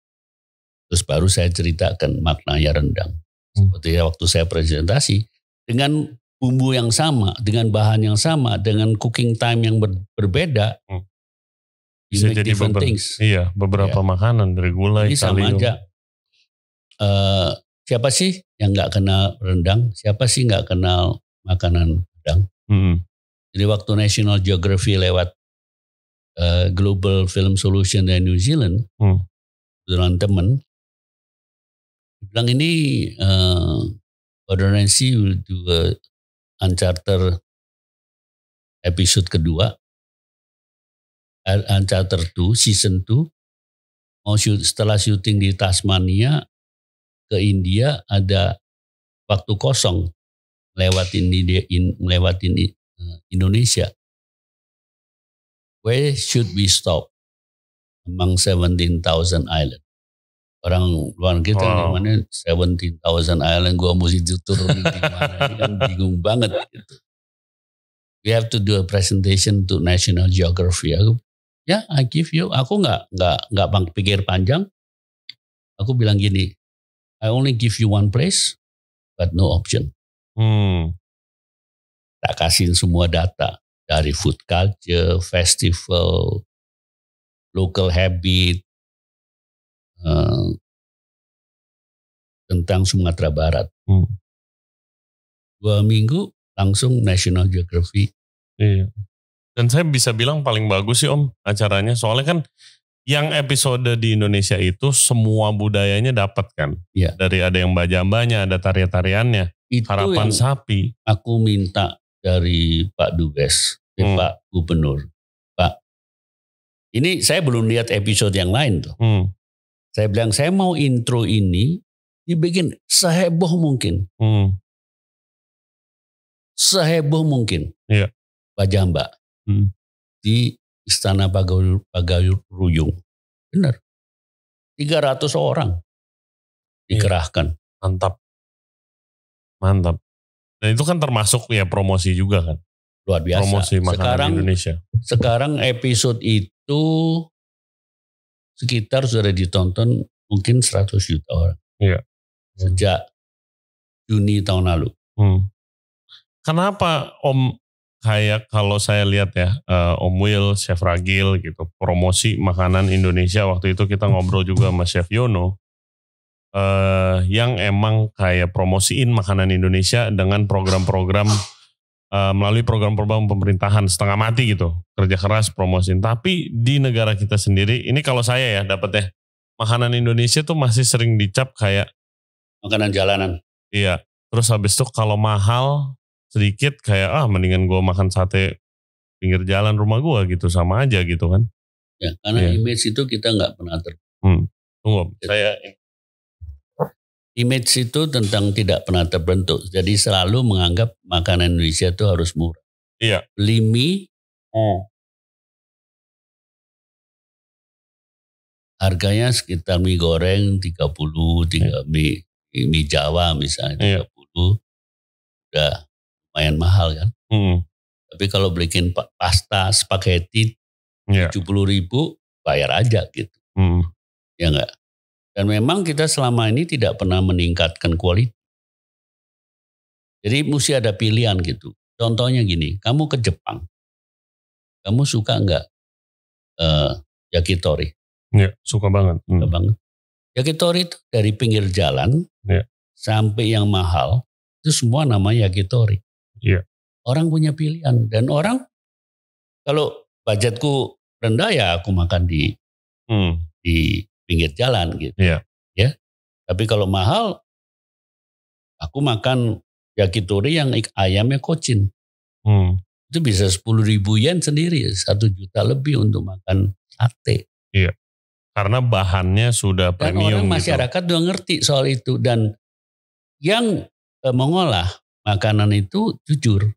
Terus baru saya ceritakan maknanya rendang. Hmm. Seperti waktu saya presentasi dengan bumbu yang sama, dengan bahan yang sama, dengan cooking time yang ber, berbeda, hmm. bisa jadi different beber, things. Iya, beberapa ya. makanan dari gulai, Ini sama aja. Uh, siapa sih yang nggak kenal rendang? Siapa sih nggak kenal makanan rendang? Hmm. Jadi waktu National Geography lewat uh, Global Film Solution dari New Zealand, hmm. dengan teman, bilang ini uh, Ordinancy will do a Uncharted episode kedua, Uncharted 2 season 2 mau shoot, setelah syuting di Tasmania ke India ada waktu kosong lewatin di in, lewatin uh, Indonesia. Where should we stop among 17,000 island? Orang luar kita wow. gimana 17,000 island gua mesti turun di mana ini kan bingung banget gitu. We have to do a presentation to National Geography. Aku Ya, I give you. Aku nggak nggak nggak bang pikir panjang. Aku bilang gini, I only give you one place, but no option. Hmm. Tak kasihin semua data dari food culture, festival, local habit, eh, tentang Sumatera Barat. Hmm. Dua minggu langsung National Geographic. Iya. Dan saya bisa bilang paling bagus sih Om acaranya. Soalnya kan yang episode di Indonesia itu semua budayanya dapat kan. Iya. Dari ada yang bajambanya, ada tarian-tariannya, Itu harapan sapi. aku minta dari Pak Dubes, eh, Hmm. Pak Gubernur. Pak, ini saya belum lihat episode yang lain tuh. Hmm. Saya bilang saya mau intro ini dibikin seheboh mungkin, Hmm. seheboh mungkin. Iya. Bajamba Hmm. di Istana Pagayur, Pagayuruyung. Benar. 300 orang Iya. dikerahkan. Mantap. Mantap. Dan itu kan termasuk ya promosi juga kan. Luar biasa. Promosi makanan sekarang Indonesia. sekarang episode itu sekitar sudah ditonton mungkin 100 juta orang. Iya. Sejak Juni tahun lalu. Hmm. Kenapa Om kayak kalau saya lihat ya eh, Om Will, Chef Ragil gitu promosi makanan Indonesia waktu itu kita ngobrol juga sama Chef Yono eh, yang emang kayak promosiin makanan Indonesia dengan program-program eh, melalui program-program pemerintahan setengah mati gitu kerja keras promosiin tapi di negara kita sendiri ini kalau saya ya dapetnya makanan Indonesia tuh masih sering dicap kayak Makanan jalanan. Iya. Terus habis itu kalau mahal sedikit kayak ah mendingan gua makan sate pinggir jalan rumah gua gitu sama aja gitu kan. Ya, karena Iya. image itu kita nggak pernah ter. Tunggu, saya Image itu tentang tidak pernah terbentuk. Jadi selalu menganggap makanan Indonesia itu harus murah. Iya. Beli mie, harganya sekitar mie goreng 30, tiga mie, mie Jawa misalnya Iya. 30. Udah lumayan mahal kan. Hmm, Tapi kalau bikin pa- pasta, spaghetti Iya. 70 ribu, bayar aja gitu. hmm, Ya enggak? Dan memang kita selama ini tidak pernah meningkatkan kualitas. Jadi mesti ada pilihan gitu. Contohnya gini, kamu ke Jepang. Kamu suka enggak eh, yakitori? Iya, suka banget. Hmm, Suka banget. Yakitori itu dari pinggir jalan Iya. sampai yang mahal, itu semua namanya yakitori. Iya. Orang punya pilihan. Dan orang, kalau budgetku rendah ya aku makan di hmm, di pinggir jalan gitu. Iya. Ya. Tapi kalau mahal, aku makan yakitori yang ayamnya kocin. hmm. Itu bisa 10 ribu yen sendiri, satu juta lebih untuk makan sate. Karena bahannya sudah Dan premium orang gitu. masyarakat udah ngerti soal itu. Dan yang eh, mengolah makanan itu jujur.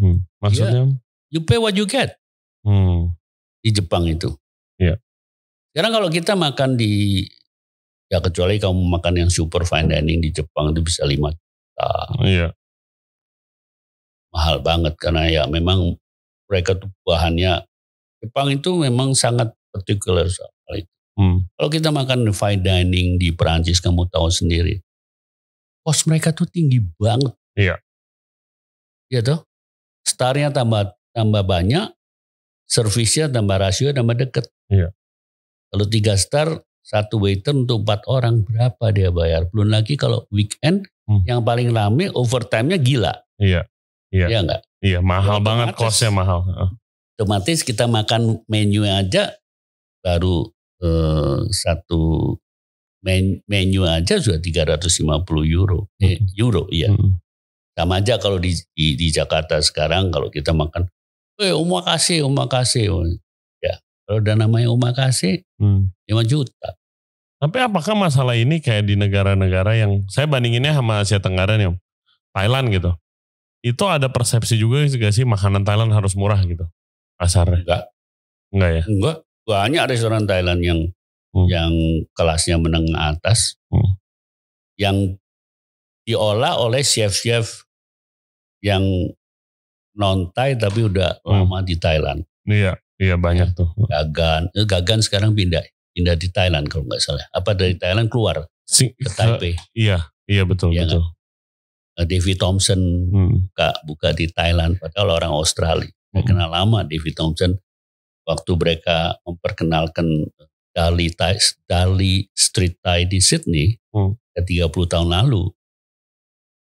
Hmm, Maksudnya? You pay what you get Hmm, di Jepang itu. Iya. Sekarang kalau kita makan di, ya kecuali kamu makan yang super fine dining di Jepang itu bisa 5 juta. iya. mahal banget karena ya memang mereka tuh bahannya Jepang itu memang sangat particular soal itu. Hmm, Kalau kita makan fine dining di Perancis kamu tahu sendiri, kos mereka tuh tinggi banget. Iya. Iya toh, starnya tambah tambah banyak, servisnya tambah rasio tambah deket. Iya. Kalau tiga star satu waiter untuk empat orang berapa dia bayar? Belum lagi kalau weekend Hmm. yang paling rame overtime-nya gila. Iya. Iya. Iya enggak? Iya, mahal Ya, banget kosnya mahal. Heeh. otomatis kita makan menu aja baru eh, satu men- menu aja sudah 350 euro. Eh, euro iya. Hmm, Sama aja kalau di, di di Jakarta sekarang kalau kita makan eh omakase omakase. Ya, kalau udah namanya omakase hmm. 5 juta. Tapi apakah masalah ini kayak di negara-negara yang saya bandinginnya sama Asia Tenggara nih, Om. Thailand gitu. Itu ada persepsi juga gak sih makanan Thailand harus murah gitu? Pasarnya. Enggak, Enggak ya? enggak. Banyak restoran Thailand yang Hmm. yang kelasnya menengah atas. Hmm. Yang diolah oleh chef-chef yang non Thai tapi udah Hmm. lama di Thailand. Iya. Iya banyak tuh. Gagan, eh, Gagan sekarang pindah pindah di Thailand kalau nggak salah. Apa dari Thailand keluar Si, ke Taipei. iya, iya betul Iya betul. Eh, David Thompson Hmm. buka buka di Thailand padahal orang Australia. Saya Hmm. kenal lama David Thompson waktu mereka memperkenalkan Dali Thai, Dali Street Thai di Sydney Hmm. ke 30 tahun lalu.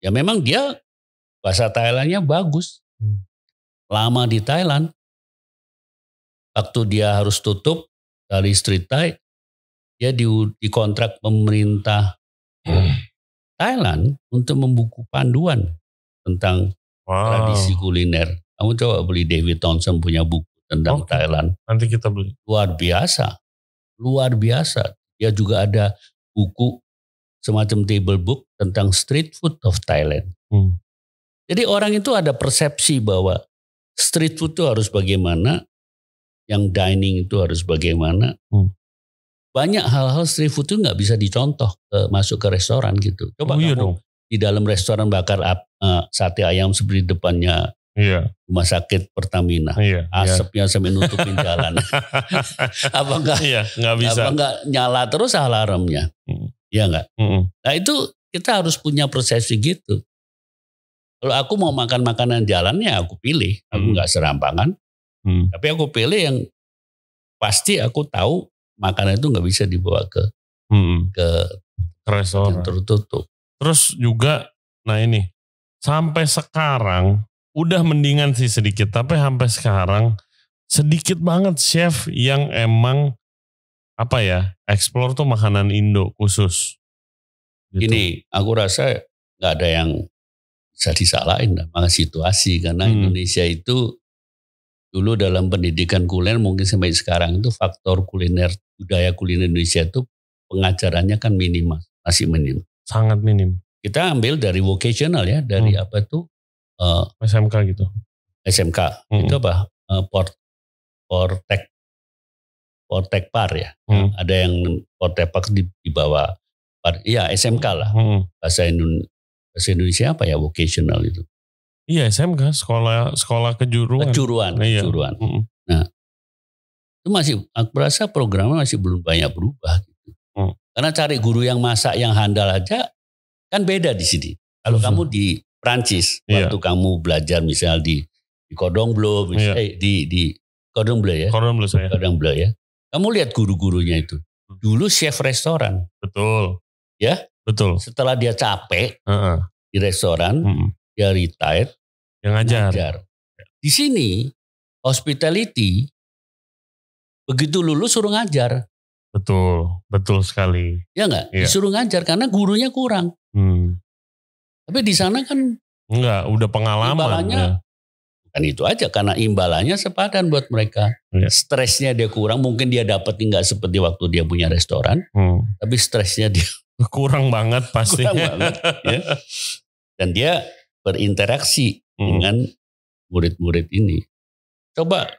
Ya memang dia bahasa Thailandnya bagus. Hmm. Lama di Thailand. Waktu dia harus tutup Dali Street Thai, dia di, dikontrak pemerintah Thailand untuk membuku panduan tentang Wow. tradisi kuliner. Kamu coba beli David Thompson punya buku tentang Oke. Thailand. Nanti kita beli. Luar biasa. Luar biasa. Dia juga ada buku semacam table book tentang street food of Thailand. Hmm. Jadi orang itu ada persepsi bahwa street food itu harus bagaimana, yang dining itu harus bagaimana. Hmm. Banyak hal-hal street food itu nggak bisa dicontoh ke, masuk ke restoran gitu. Coba oh iya kamu dong. di dalam restoran bakar ap- eh, sate ayam seperti depannya Iya, rumah sakit Pertamina. iya. iya. Asapnya sampai nutupin jalan. apa enggak Iya, nggak bisa. apa enggak nyala terus alarmnya? Hmm. Iya enggak? Mm-mm. Nah itu kita harus punya persepsi gitu. Kalau aku mau makan makanan jalannya aku pilih. Aku Hmm. nggak serampangan. Hmm. Tapi aku pilih yang pasti aku tahu makanan itu nggak bisa dibawa ke Mm-mm. ke restoran. tertutup. Terus juga, nah ini sampai sekarang udah mendingan sih sedikit, tapi sampai sekarang sedikit banget chef yang emang apa ya explore tuh makanan Indo khusus. Gitu. Ini aku rasa nggak ada yang bisa disalahin sama situasi karena Hmm. Indonesia itu dulu dalam pendidikan kuliner mungkin sampai sekarang itu faktor kuliner budaya kuliner Indonesia itu pengajarannya kan minimal masih minim. sangat minim Kita ambil dari vocational ya dari Hmm. apa tuh eh, SMK gitu. SMK Hmm. itu apa Eh, port portek portek par ya. Hmm. Ada yang portek par di, di bawah par. Iya SMK lah Mm-mm. bahasa Indonesia bahasa Indonesia apa ya vocational itu Iya SMK sekolah sekolah kejuruan. kejuruan Iya. kejuruan Mm-mm. itu masih aku rasa programnya masih belum banyak berubah gitu. Hmm. karena cari guru yang masak yang handal aja kan beda di sini kalau Hmm. kamu di Prancis Iya. waktu kamu belajar misal di di Cordon Bleu misal, Iya. eh, di di Cordon Bleu ya Koran belum saya. Cordon Bleu ya kamu lihat guru-gurunya itu Hmm. dulu chef restoran Betul. Ya? Betul. setelah dia capek Heeh. di restoran Mm-mm. Dia retired Yang ngajar. ngajar. Di sini hospitality begitu lulus suruh ngajar, Betul. Betul sekali. ya nggak? Iya. Disuruh ngajar karena gurunya kurang. Hmm. Tapi di sana kan Enggak, udah pengalaman. Imbalannya ya. bukan itu aja karena imbalannya sepadan buat mereka. Iya. Stresnya dia kurang, mungkin dia dapat nggak seperti waktu dia punya restoran, Hmm. tapi stresnya dia Kurang banget pasti. kurang banget. Ya. Dan dia berinteraksi Hmm. dengan murid-murid ini. Coba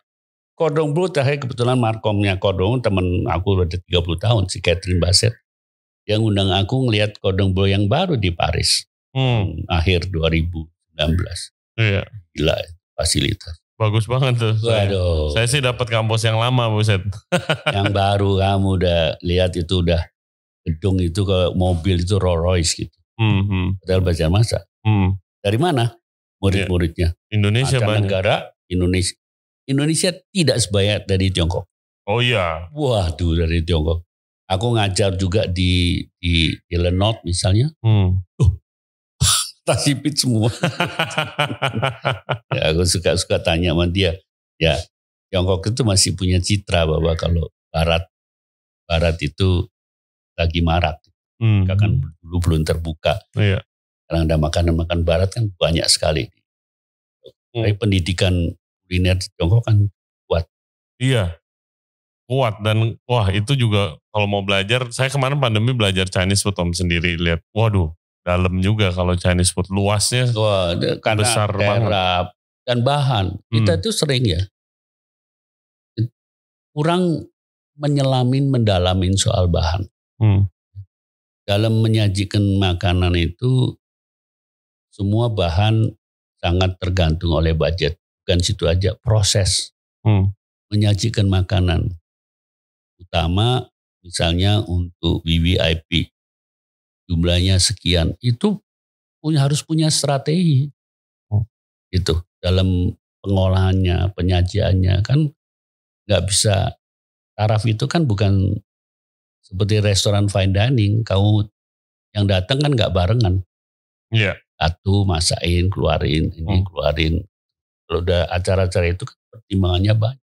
Kodong Blue terakhir kebetulan markomnya Kodong teman aku udah 30 tahun si Catherine Bassett yang undang aku ngelihat Kodong Blue yang baru di Paris Hmm. akhir 2019 Iya. gila fasilitas Bagus banget tuh. Saya, waduh saya sih dapat kampus yang lama, Buset. yang baru kamu udah lihat itu udah gedung itu ke mobil itu Rolls Royce gitu Hmm, hmm, padahal belajar masak hmm. Dari mana murid-muridnya Indonesia Macam banyak. negara Indonesia Indonesia tidak sebanyak dari Tiongkok Oh iya. Waduh dari Tiongkok. Aku ngajar juga di di Illinois misalnya. Hmm. Tasipit semua. ya, aku suka-suka tanya sama dia. Ya Tiongkok itu masih punya citra bahwa kalau Barat Barat itu lagi marak. Hmm. Kan dulu belum terbuka. Iya. Karena ada makanan-makanan Barat kan banyak sekali. Hmm. Tapi pendidikan kuliner di Tiongkok kan Iya. Kuat dan wah itu juga kalau mau belajar, saya kemarin pandemi belajar Chinese food om sendiri lihat. Waduh, dalam juga kalau Chinese food luasnya. Wah, karena Besar daerah dan bahan. Kita Hmm. itu sering ya kurang menyelamin, mendalamin soal bahan. Hmm. Dalam menyajikan makanan itu semua bahan sangat tergantung oleh budget. Bukan situ aja, proses. Hmm. menyajikan makanan. Utama misalnya untuk VVIP jumlahnya sekian. Itu punya harus punya strategi. Oh. itu dalam pengolahannya penyajiannya kan nggak bisa. Taraf itu kan bukan seperti restoran fine dining. Kamu yang datang kan nggak barengan. Iya. Satu masain keluarin ini Hmm. keluarin. Kalau udah acara-acara itu kan pertimbangannya banyak.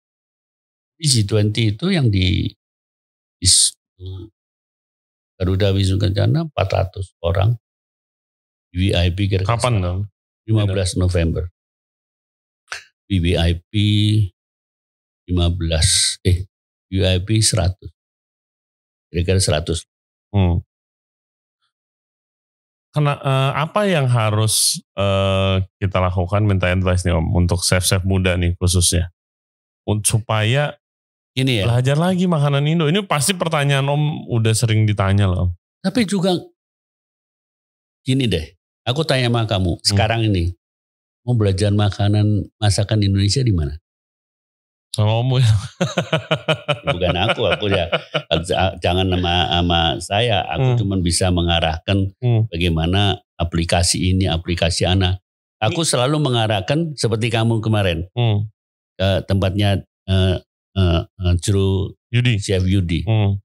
Di G20 itu yang di, di Garuda Wisnu Kencana 400 orang. VIP kira-kira Kapan dong? 15 November. VVIP 15 eh VIP 100 kira-kira 100 Hmm. Kena, eh, apa yang harus eh, kita lakukan minta advice nih Om untuk chef-chef muda nih khususnya untuk supaya ini ya belajar lagi makanan Indo. Ini pasti pertanyaan Om udah sering ditanya loh. Om. Tapi juga gini deh, aku tanya sama kamu sekarang ini mau belajar makanan masakan Indonesia di mana? Ya. Bukan aku, aku ya jangan sama sama saya. Aku Hmm. cuma bisa mengarahkan Hmm. bagaimana aplikasi ini, aplikasi ana. Aku selalu mengarahkan seperti kamu kemarin Hmm. ke tempatnya eh, eh, eh, Juru Yudi. Chef Yudi. Hmm.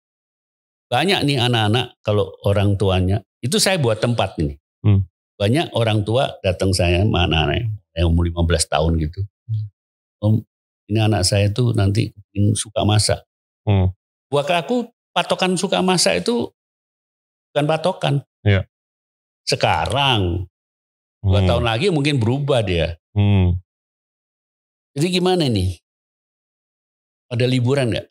Banyak nih anak-anak kalau orang tuanya itu saya buat tempat ini. Hmm. Banyak orang tua datang saya sama anak-anak yang umur 15 tahun gitu. Hmm. Om, ini anak saya tuh nanti suka masak. Hmm. Buat aku patokan suka masak itu bukan patokan. Iya. Sekarang dua Hmm. tahun lagi mungkin berubah dia. Hmm. Jadi gimana nih? Ada liburan nggak?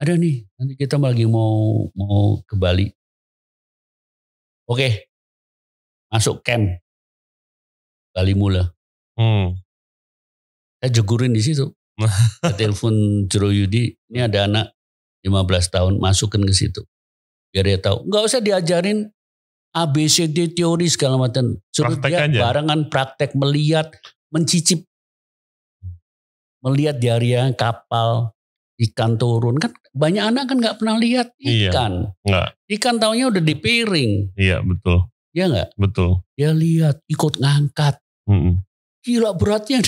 Ada nih. Nanti kita lagi mau mau ke Bali. Oke, masuk camp Bali Mula. Hmm. Saya jegurin di situ. Telepon Jero Yudi, ini ada anak 15 tahun, masukin ke situ. Biar dia tahu. Nggak usah diajarin ABCD teori segala macam. Suruh Praktek dia aja. barengan praktek melihat, mencicip. Melihat di area kapal, ikan turun. Kan banyak anak kan nggak pernah lihat Iya. ikan. Nggak. Ikan taunya udah di piring. Iya betul. Ya nggak? Betul. Dia lihat, ikut ngangkat. Hmm. Gila beratnya.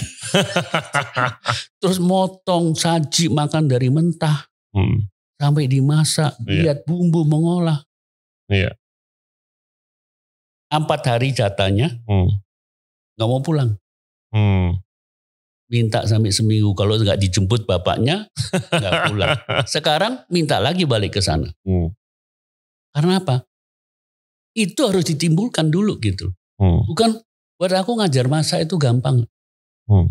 Terus motong, saji, makan dari mentah. Hmm. sampai dimasak, Iya. lihat bumbu mengolah. Iya. Empat hari jatahnya Hmm. nggak mau pulang, Hmm. minta sampai seminggu. Kalau nggak dijemput bapaknya nggak pulang. Sekarang minta lagi balik ke sana. Hmm. Karena apa? Itu harus ditimbulkan dulu gitu. Hmm. Bukan buat aku ngajar masak itu gampang. Hmm.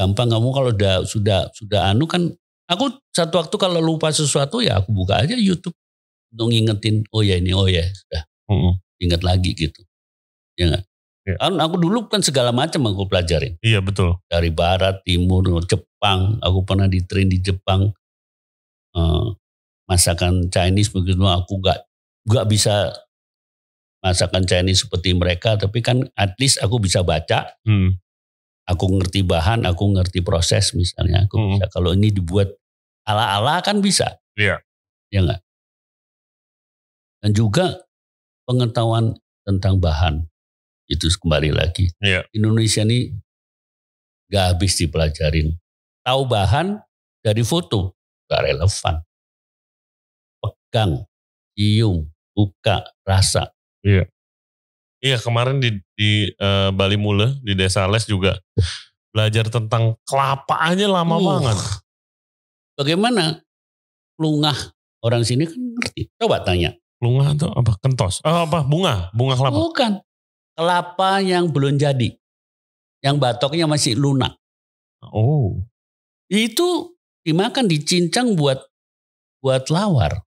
Gampang kamu kalau udah sudah sudah anu kan. Aku satu waktu kalau lupa sesuatu ya aku buka aja YouTube untuk ngingetin. Oh ya ini, oh ya sudah. Hmm. ingat lagi gitu. Ya nggak? Iya. Kan aku dulu kan segala macam aku pelajarin. Iya betul. Dari barat, timur, Jepang. Aku pernah di train di Jepang. Eh, masakan Chinese begitu aku nggak nggak bisa masakan Chinese seperti mereka. Tapi kan at least aku bisa baca. Hmm. Aku ngerti bahan, aku ngerti proses misalnya. Aku Hmm. bisa. Kalau ini dibuat ala-ala kan bisa. Iya. Ya nggak? Dan juga pengetahuan tentang bahan. Itu kembali lagi. Iya. Indonesia ini nggak habis dipelajarin. Tahu bahan dari foto, nggak relevan. Pegang, cium, buka, rasa. Iya kemarin di di eh, Bali Mule di Desa Les juga belajar tentang kelapa aja lama Uh, banget. Bagaimana lungah orang sini kan ngerti. Coba tanya. Lunga atau apa? Kentos. Oh, apa? Bunga, bunga kelapa. Bukan. Kelapa yang belum jadi. Yang batoknya masih lunak. Oh. Itu dimakan, dicincang buat buat lawar.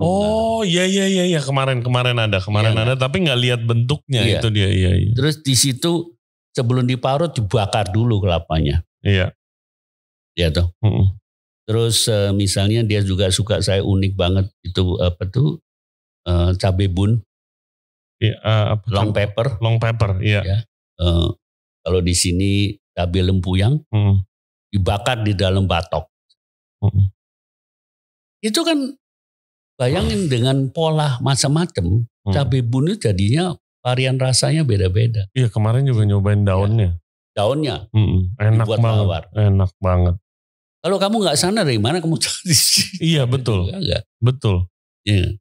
Oh iya iya iya iya kemarin kemarin ada kemarin Iya, ada tapi nggak lihat bentuknya Iya. itu dia iya iya Terus di situ sebelum diparut dibakar dulu kelapanya. iya. Ya toh. Mm-mm. Terus eh, misalnya dia juga suka saya unik banget itu apa tuh eh, cabai bun, Iya, eh, apa long tuh? pepper. long pepper iya. Ya. Eh, kalau di sini cabai lempuyang, Mm. dibakar di dalam batok. Mm. Itu kan bayangin dengan pola macam-macam, Mm. cabai bunut jadinya varian rasanya beda-beda. Iya kemarin juga nyobain daunnya. Daunnya, Mm-mm. Enak Dibuat banget. lawar. Enak banget. kalau kamu nggak sana dari mana kamu cari? Iya betul, Enggak. betul. Iya.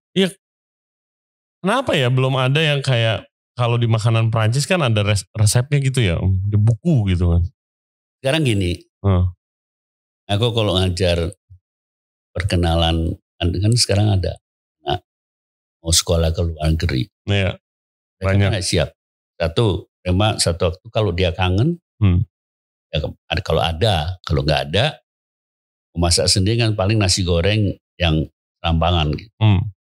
Kenapa ya belum ada yang kayak kalau di makanan Prancis kan ada res- resepnya gitu ya, di buku gitu kan. Sekarang gini, Hmm. aku kalau ngajar perkenalan, kan kan sekarang ada nah, mau sekolah ke luar negeri. Iya, Mereka Banyak. nggak siap. Satu, memang satu waktu kalau dia kangen, Hmm. ya kalau ada, kalau nggak ada, memasak sendiri kan paling nasi goreng yang rampangan. Gitu. Hmm.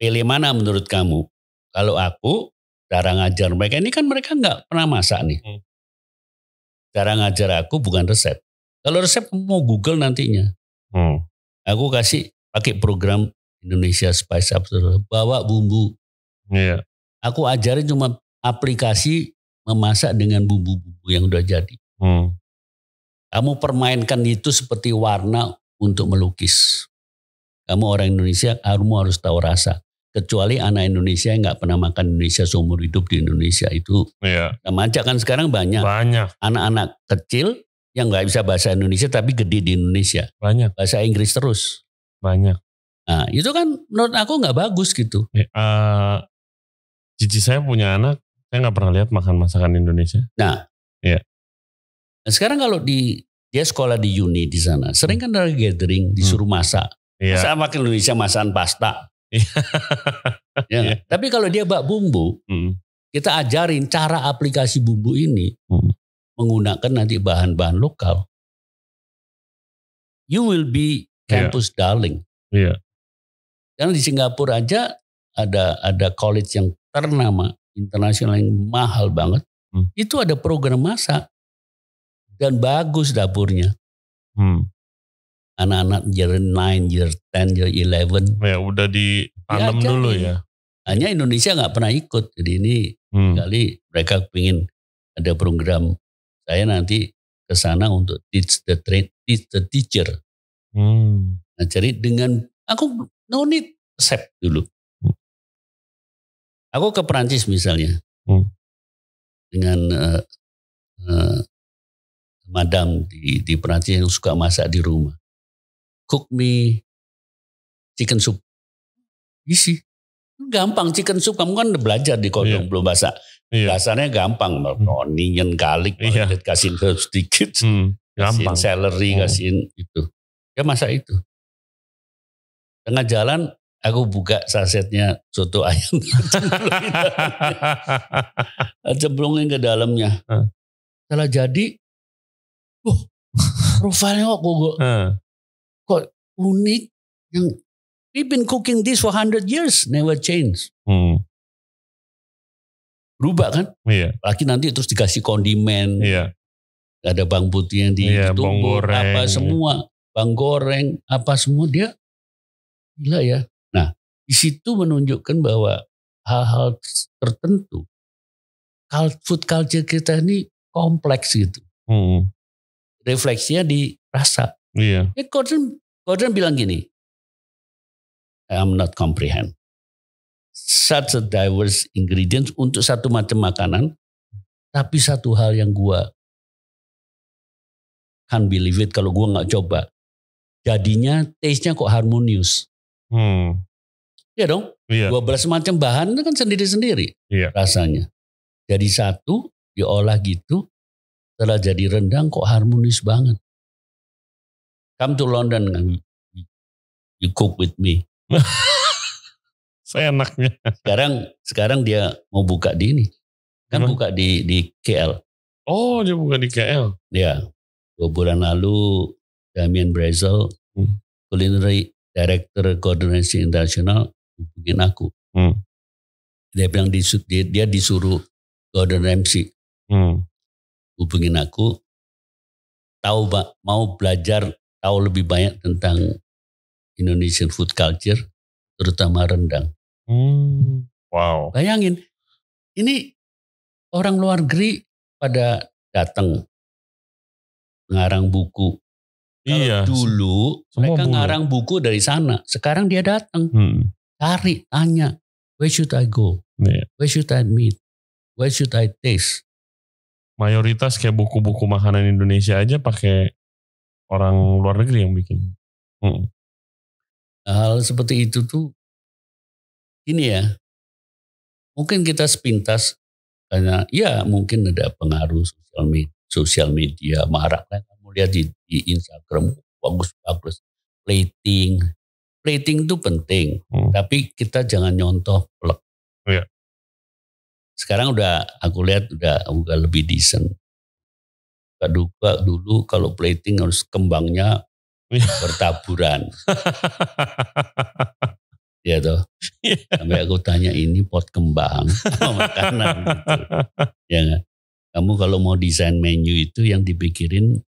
Pilih mana menurut kamu? Kalau aku, cara ngajar mereka ini kan mereka nggak pernah masak nih. Hmm. Cara ngajar aku bukan resep. Kalau resep mau Google nantinya. Hmm. Aku kasih pakai program Indonesia Spice Up, bawa bumbu. Iya. Aku ajarin cuma aplikasi memasak dengan bumbu-bumbu yang udah jadi. Hmm. Kamu permainkan itu seperti warna untuk melukis. Kamu orang Indonesia, kamu harus tahu rasa. Kecuali anak Indonesia yang nggak pernah makan Indonesia seumur hidup di Indonesia itu. Iya. Remaja kan sekarang banyak Banyak, anak-anak kecil yang nggak bisa bahasa Indonesia tapi gede di Indonesia. banyak, Bahasa Inggris terus. banyak. Nah itu kan menurut aku nggak bagus gitu. Eh, eh, cici saya punya anak, saya nggak pernah lihat makan masakan Indonesia. Nah sekarang kalau di dia sekolah di Uni di sana, sering kan ada gathering disuruh masak. Iya. Masa makan Indonesia masakan pasta. Ya nggak? Tapi kalau dia bak bumbu, Hmm. kita ajarin cara aplikasi bumbu ini Hmm. Menggunakan nanti bahan-bahan lokal. You will be campus darling. Iya. Karena di Singapura aja ada ada college yang ternama internasional yang mahal banget. Hmm. Itu ada program masak dan bagus dapurnya. Hmm. Anak-anak year 9, year 10, year 11. Ya udah ditanam Diajarin. dulu ya. Hanya Indonesia nggak pernah ikut. Jadi ini Hmm. kali mereka ingin ada program saya nanti ke sana untuk teach the train, teach the teacher. Hmm. Nah, jadi dengan aku no need resep dulu. Hmm. Aku ke Perancis misalnya Hmm. dengan eh, eh, madam di di Perancis yang suka masak di rumah. Cook me chicken soup. Isi. Gampang chicken soup kamu kan udah belajar di kodong Iya. belum masak. Iya. Dasarnya gampang, onion, garlic, Iya. kasih herb sedikit, Hmm. kasihin Gampang. celery, Hmm. kasihin itu. Dia masak itu. Tengah jalan aku buka sasetnya soto ayam. Cemplungin ke dalamnya. Hmm. Setelah jadi, oh, profilnya kok, kok, Hmm. kok unik. Yang we've been cooking this for 100 years, never change. Hmm. Berubah kan? Iya. Lagi nanti terus dikasih kondimen, Iya. ada bawang putih yang Iya, ditumbuk, goreng. apa semua, bawang goreng, apa semua dia gila ya. Nah, di situ menunjukkan bahwa hal-hal tertentu food culture kita ini kompleks gitu. Hmm. Refleksinya di rasa. Iya. Ya Gordon, Gordon bilang gini, I'm not comprehend. Such a diverse ingredients untuk satu macam makanan, tapi satu hal yang gua can't believe it kalau gua nggak coba. Jadinya taste-nya kok harmonius. Hmm. Ya dong, Iya. 12 macam bahan itu kan sendiri-sendiri Iya. rasanya. Jadi satu, diolah gitu, setelah jadi rendang kok harmonis banget. Come to London, kan, you cook with me. Seenaknya. Sekarang sekarang dia mau buka di ini. Kan Gimana? buka di di KL. Oh, dia bukan di KL. Ya. Dua bulan lalu Damien Brazel, Hmm. culinary director koordinasi internasional hubungin aku. Hmm. Dia bilang disu- dia, dia disuruh Gordon Ramsay Hmm. hubungin aku tahu Pak, mau belajar tahu lebih banyak tentang Indonesian food culture terutama rendang. Hmm. Wow. Bayangin, ini orang luar negeri pada datang ngarang buku. Kalau Iya. dulu Semua mereka bule. ngarang buku dari sana. Sekarang dia datang, Hmm. cari, tanya, where should I go? Iya. Where should I meet? Where should I taste? Mayoritas kayak buku-buku makanan Indonesia aja pakai orang luar negeri yang bikin. Hmm. Hal seperti itu tuh ini ya. Mungkin kita sepintas karena ya mungkin ada pengaruh sosial media, sosial media marak kan kamu lihat di, di Instagram bagus-bagus plating. Plating itu penting, Hmm. tapi kita jangan nyontoh plek. Iya. Sekarang udah aku lihat udah udah lebih decent. Gak duka dulu kalau plating harus kembangnya Iya. bertaburan. Ya toh. Iya. Sampai aku tanya ini pot kembang apa makanan gitu. Ya nggak? Kamu kalau mau desain menu itu yang dipikirin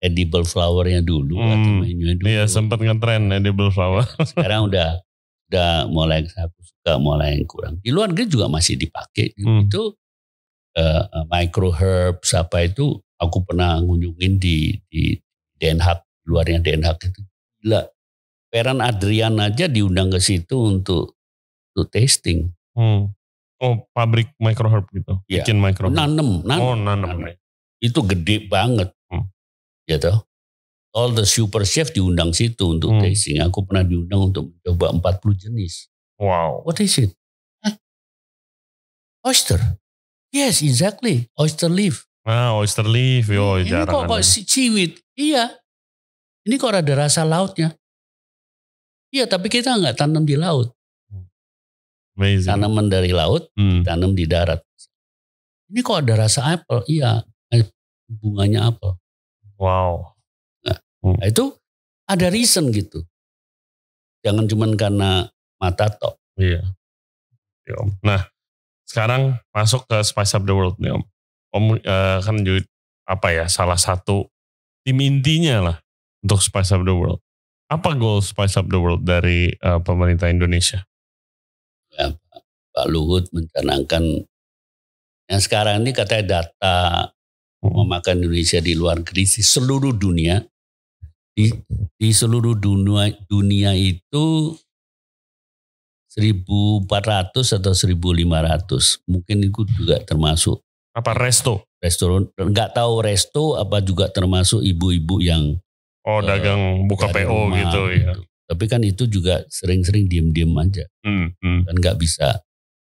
edible flowernya dulu atau Hmm. menunya dulu. Iya sempat ngetren edible flower. Sekarang udah udah mulai aku suka mulai yang kurang. Di luar negeri juga masih dipakai. Hmm. Itu eh, eh, micro herbs apa itu aku pernah ngunjungin di di Den Haag luarnya Den Haag itu gila. Peran Adrian aja diundang ke situ untuk untuk tasting. Hmm. Oh pabrik microherb gitu. Iya. Bikin microherb. Nanem, nanem. oh nanem. nanem. Itu gede banget. Hmm. Ya toh. All the super chef diundang situ untuk Hmm. tasting. Aku pernah diundang untuk mencoba 40 jenis. Wow. What is it? Hah? Oyster. Yes, exactly. Oyster leaf. Nah oyster leaf. Yo ini jarang. kok, kok si- seaweed? Iya. Ini kok ada rasa lautnya. Iya, tapi kita nggak tanam di laut. Amazing. Tanaman dari laut, Hmm. tanam di darat. Ini kok ada rasa apel? Iya, eh, bunganya apel. Wow. Nah, itu ada reason gitu. Jangan cuman karena mata tok. Iya. Iya, Om. Nah, sekarang masuk ke Spice Up the World nih Om. Om eh, kan juga apa ya salah satu tim intinya lah untuk Spice Up the World. Apa goal Spice Up the World dari eh, pemerintah Indonesia? Ya, Pak, Pak Luhut mencanangkan yang sekarang ini katanya data memakan Indonesia di luar negeri di seluruh dunia di, di seluruh dunia dunia itu 1400 atau 1500 mungkin itu juga termasuk Apa resto? restoran nggak tahu resto apa juga termasuk ibu-ibu yang Oh dagang buka PO rumah gitu ya. tapi kan itu juga sering-sering diem-diem aja Hmm, hmm. kan nggak bisa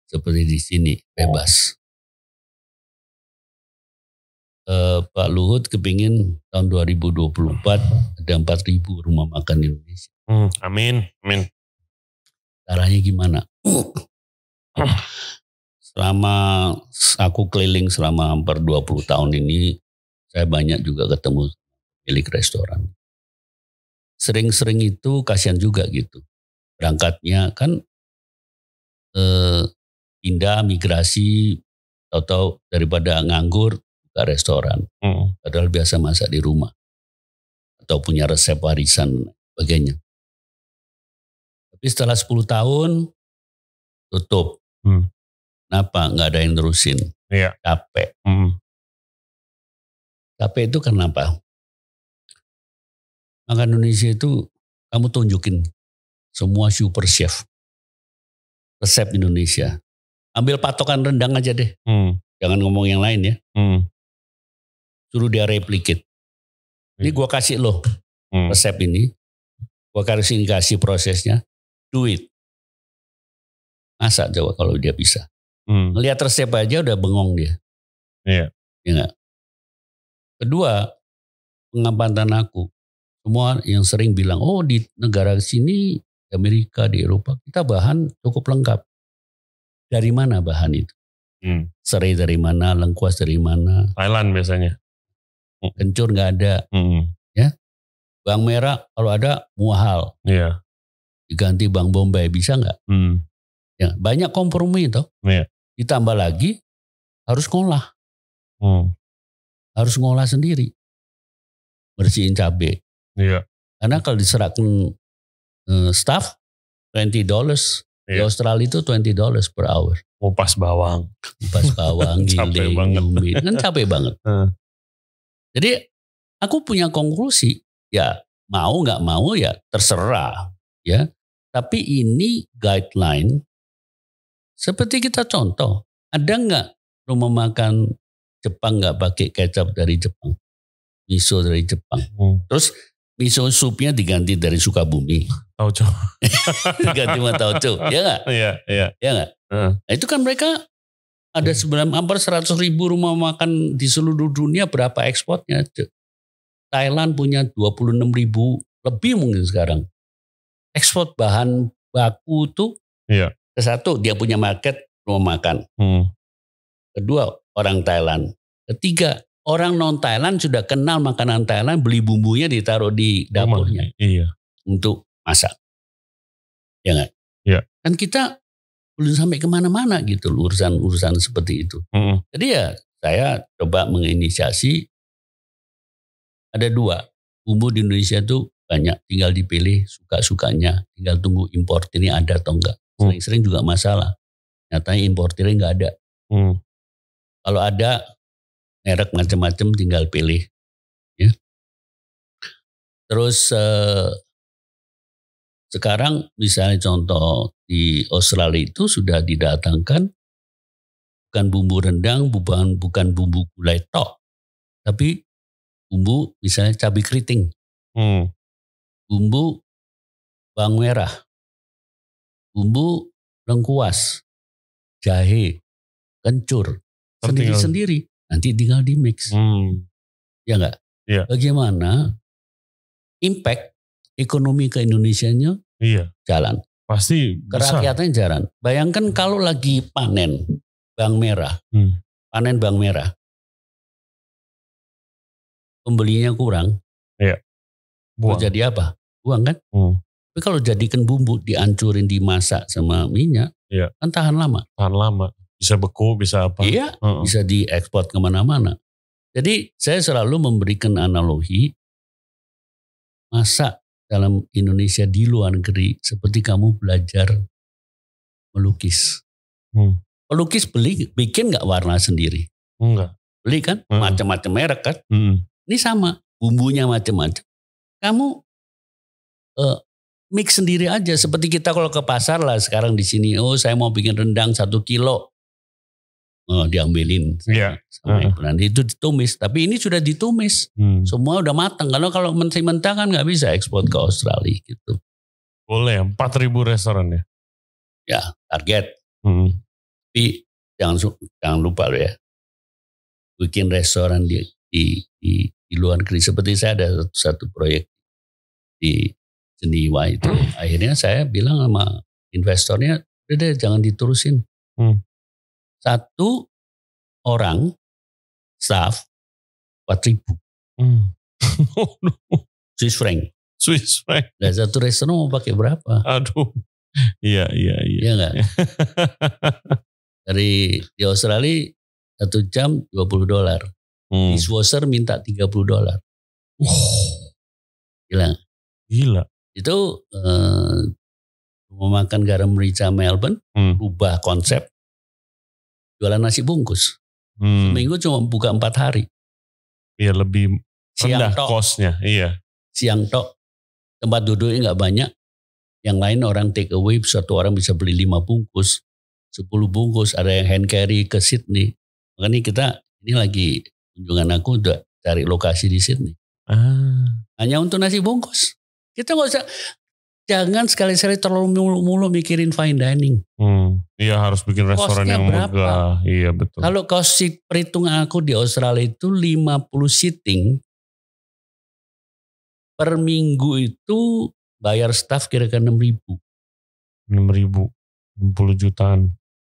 seperti di sini bebas. Eh, Pak Luhut kepingin tahun 2024 ada 4.000 rumah makan di Indonesia. Hmm, Amin, amin. Caranya gimana? selama aku keliling selama hampir 20 tahun ini, saya banyak juga ketemu milik restoran. Sering-sering itu kasihan juga gitu. Berangkatnya kan eh, pindah migrasi atau daripada nganggur ke restoran. Hmm. Padahal biasa masak di rumah. Atau punya resep warisan dan sebagainya. Tapi setelah 10 tahun tutup. Hmm. Kenapa? Nggak ada yang nerusin. Iya. Capek. Hmm. Capek itu kenapa? Makan Indonesia itu kamu tunjukin semua super chef. Resep Indonesia. Ambil patokan rendang aja deh. Hmm. Jangan ngomong yang lain ya. Hmm. Suruh dia replicate. Ini Iya. gua kasih loh Hmm. resep ini. Gua kasih kasih prosesnya. Do it. Masa coba kalau dia bisa. Hmm. Ngelihat resep aja udah bengong dia. Iya. Ya nggak? Kedua, pengamatan aku. Semua yang sering bilang, oh di negara sini, di Amerika, di Eropa, kita bahan cukup lengkap. Dari mana bahan itu? Hmm. Serai dari mana, lengkuas dari mana, Thailand biasanya. kencur nggak ada. Hmm. Bawang merah kalau ada muahal, Iya. diganti bawang bombay bisa nggak? Hmm. Ya, banyak kompromi itu. Iya. Ditambah lagi harus ngolah, Hmm. harus ngolah sendiri. Bersihin cabai. Iya. Karena kalau diserahkan eh, staff 20 dollars di Iya. Australia itu 20 dollars per hour. Kupas bawang. Pas bawang, Capek giling, banget. kan capek banget. Hmm. Jadi aku punya konklusi, ya mau nggak mau ya terserah, ya. Tapi ini guideline seperti kita contoh, ada nggak rumah makan Jepang nggak pakai kecap dari Jepang, miso dari Jepang. Hmm. Terus miso supnya diganti dari Sukabumi, Tauco. diganti sama tauco, ya nggak? Iya, iya. Ya nggak? Heeh. Nah, itu kan mereka ada sebenarnya hampir 100 ribu rumah makan di seluruh dunia berapa ekspornya? Thailand punya 26 ribu lebih mungkin sekarang. Ekspor bahan baku tuh Iya. ke satu dia punya market rumah makan. Hmm. Kedua orang Thailand. Ketiga orang non Thailand sudah kenal makanan Thailand beli bumbunya ditaruh di dapurnya Rumah. Iya. untuk masak. Ya nggak? Iya. Kan kita belum sampai ke mana-mana gitu urusan-urusan seperti itu. Hmm. Jadi ya saya coba menginisiasi ada dua bumbu di Indonesia itu banyak tinggal dipilih suka-sukanya tinggal tunggu importirnya ada atau enggak Hmm. sering-sering juga masalah nyatanya importirnya enggak ada Hmm. kalau ada merek macam-macam tinggal pilih ya. Terus eh, sekarang misalnya contoh di Australia itu sudah didatangkan bukan bumbu rendang bukan bukan bumbu gulai tok tapi bumbu misalnya cabai keriting. Hmm. bumbu bawang merah. Bumbu lengkuas. Jahe. Kencur. Sendiri-sendiri nanti tinggal di mix Hmm. ya enggak Iya. bagaimana impact ekonomi ke Indonesia-nya Iya. jalan Pasti besar. kerakyatan jalan bayangkan kalau lagi panen bawang merah Hmm. panen bawang merah pembelinya kurang Buang. Terus jadi apa buang kan Hmm. tapi kalau jadikan bumbu dihancurin dimasak sama minyak Iya. kan tahan lama Tahan lama. Bisa beku, bisa apa. iya Heeh. bisa diekspor ke mana-mana jadi saya selalu memberikan analogi masak dalam Indonesia di luar negeri seperti kamu belajar melukis Hmm. pelukis beli bikin nggak warna sendiri Enggak. beli kan Hmm. macam-macam merek kan Hmm. ini sama bumbunya macam-macam kamu eh, mix sendiri aja seperti kita kalau ke pasar lah sekarang di sini oh saya mau bikin rendang satu kilo oh, diambilin Iya. sama ibu. nanti itu ditumis tapi ini sudah ditumis Hmm. semua udah matang kalau kalau mentah-mentah kan nggak bisa ekspor ke Australia gitu Boleh 4.000 restoran ya. ya target Hmm. tapi jangan jangan lupa loh ya bikin restoran di di di, di luar negeri seperti saya ada satu, satu proyek di Jeniwa itu akhirnya saya bilang sama investornya udah deh jangan diterusin Hmm. Satu orang staff 4000 Hmm. Swiss franc Swiss franc. dan satu restoran mau pakai berapa Aduh. Iya, iya, iya. Iya nggak dari di Australia satu jam 20 dolar Hmm. di Swasser minta 30 dolar gila gila. itu eh, rumah makan garam merica Melbourne Hmm. ubah konsep jualan nasi bungkus Hmm. minggu cuma buka empat hari Iya lebih siang rendah tok costnya. Iya. siang tok tempat duduknya nggak banyak yang lain orang take away satu orang bisa beli lima bungkus 10 bungkus ada yang hand carry ke Sydney makanya kita ini lagi kunjungan aku udah cari lokasi di Sydney Ah. hanya untuk nasi bungkus kita nggak usah jangan sekali-sekali terlalu mulu-mulu mikirin fine dining Hmm. Iya harus bikin restoran Costnya yang berapa? megah. Iya betul. Kalau cost perhitungan aku di Australia itu 50 seating per minggu itu bayar staff kira-kira 6 ribu. 6 ribu. 60 jutaan.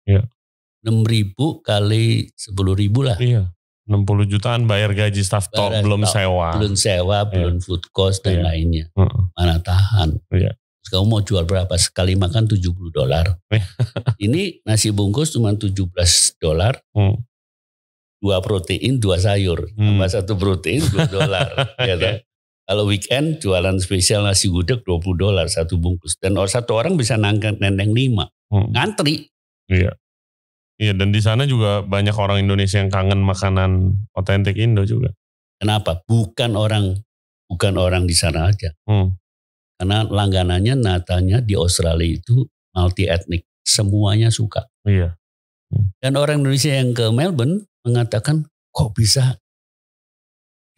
6 ribu kali 10 ribu lah. Iya. 60 jutaan bayar gaji staff Bayar belum tok, sewa. Belum sewa, belum food cost dan Iya. lainnya. Heeh. Mana tahan. Iya. Terus kamu mau jual berapa? Sekali makan 70 dolar. Iya. Ini nasi bungkus cuma 17 dolar. Hmm. Dua protein, dua sayur. Hmm. Tambah satu protein, 2 dolar. ya kan? Kalau weekend jualan spesial nasi gudeg 20 dolar satu bungkus. Dan satu orang bisa nangkat nendeng 5. Hmm. Ngantri. Iya. Iya dan di sana juga banyak orang Indonesia yang kangen makanan otentik Indo juga. Kenapa? Bukan orang bukan orang di sana aja. Hmm. Karena langganannya natanya di Australia itu multi etnik, semuanya suka. Iya. Dan orang Indonesia yang ke Melbourne mengatakan kok bisa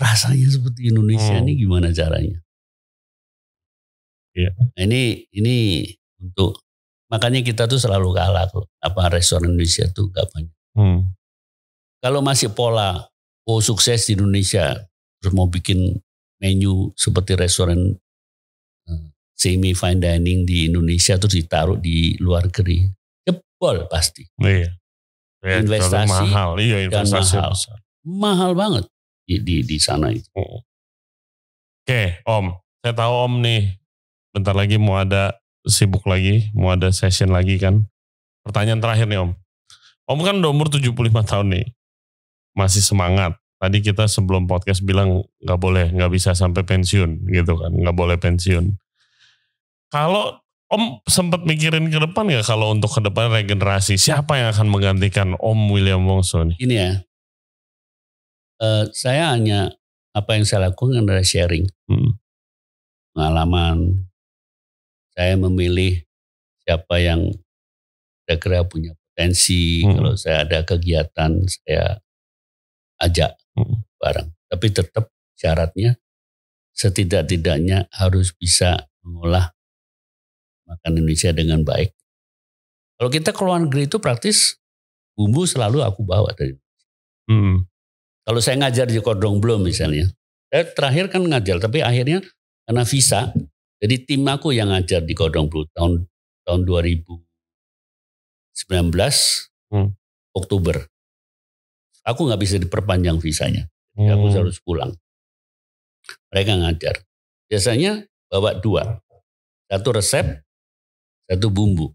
rasanya seperti Indonesia Hmm. ini gimana caranya? Iya. Nah, ini ini untuk makanya kita tuh selalu kalah kalau apa restoran Indonesia tuh nggak banyak. Hmm. Kalau masih pola oh sukses di Indonesia terus mau bikin menu seperti restoran eh, semi fine dining di Indonesia terus ditaruh di luar negeri jebol pasti Iya. Ya, Investasi mahal. Iya, dan investasi mahal. besar. mahal banget di di, di sana itu. Oke, Om. Saya tahu Om nih, bentar lagi mau ada sibuk lagi, mau ada session lagi kan. Pertanyaan terakhir nih Om. Om kan udah umur 75 tahun nih. Masih semangat. Tadi kita sebelum podcast bilang nggak boleh, nggak bisa sampai pensiun gitu kan. Nggak boleh pensiun. Kalau Om sempat mikirin ke depan nggak kalau untuk ke depan regenerasi, siapa yang akan menggantikan Om William Wongso nih? Ini ya, eh, saya hanya apa yang saya lakukan adalah sharing Hmm. pengalaman. Saya memilih siapa yang kira-kira punya potensi. Hmm. Kalau saya ada kegiatan, saya ajak Hmm. bareng. Tapi tetap syaratnya setidak-tidaknya harus bisa mengolah makan Indonesia dengan baik. Kalau kita ke luar negeri itu praktis bumbu selalu aku bawa dari Hmm. Kalau saya ngajar di Kodong Belum misalnya, saya terakhir kan ngajar, tapi akhirnya karena visa, jadi tim aku yang ngajar di Kodong Belum tahun tahun 2019 Hmm. Oktober. Aku nggak bisa diperpanjang visanya, jadi aku Hmm. harus pulang. Mereka ngajar. Biasanya bawa dua, satu resep, satu bumbu.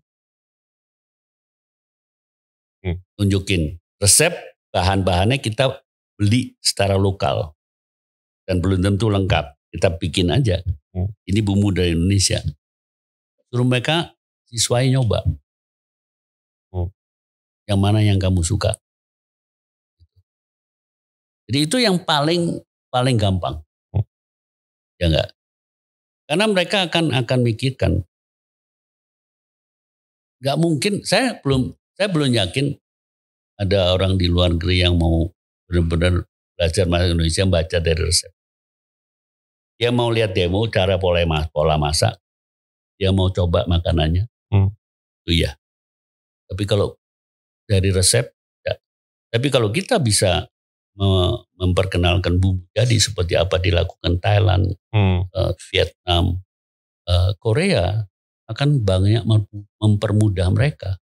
Hmm. Tunjukin resep, bahan-bahannya kita beli secara lokal dan belum tentu lengkap. Kita bikin aja. Hmm. Ini bumbu dari Indonesia. Suruh mereka siswai nyoba. Hmm. Yang mana yang kamu suka. Jadi itu yang paling paling gampang. Hmm. Ya enggak? Karena mereka akan akan mikirkan. Enggak mungkin, saya belum saya belum yakin ada orang di luar negeri yang mau benar-benar belajar masak Indonesia baca dari resep. Dia mau lihat demo cara pola mas- pola masak. Dia mau coba makanannya. Hmm. Itu ya. Tapi kalau dari resep, ya. Tapi kalau kita bisa me- memperkenalkan bumbu jadi seperti apa dilakukan Thailand, Hmm. eh, Vietnam, eh, Korea akan banyak mem- mempermudah mereka.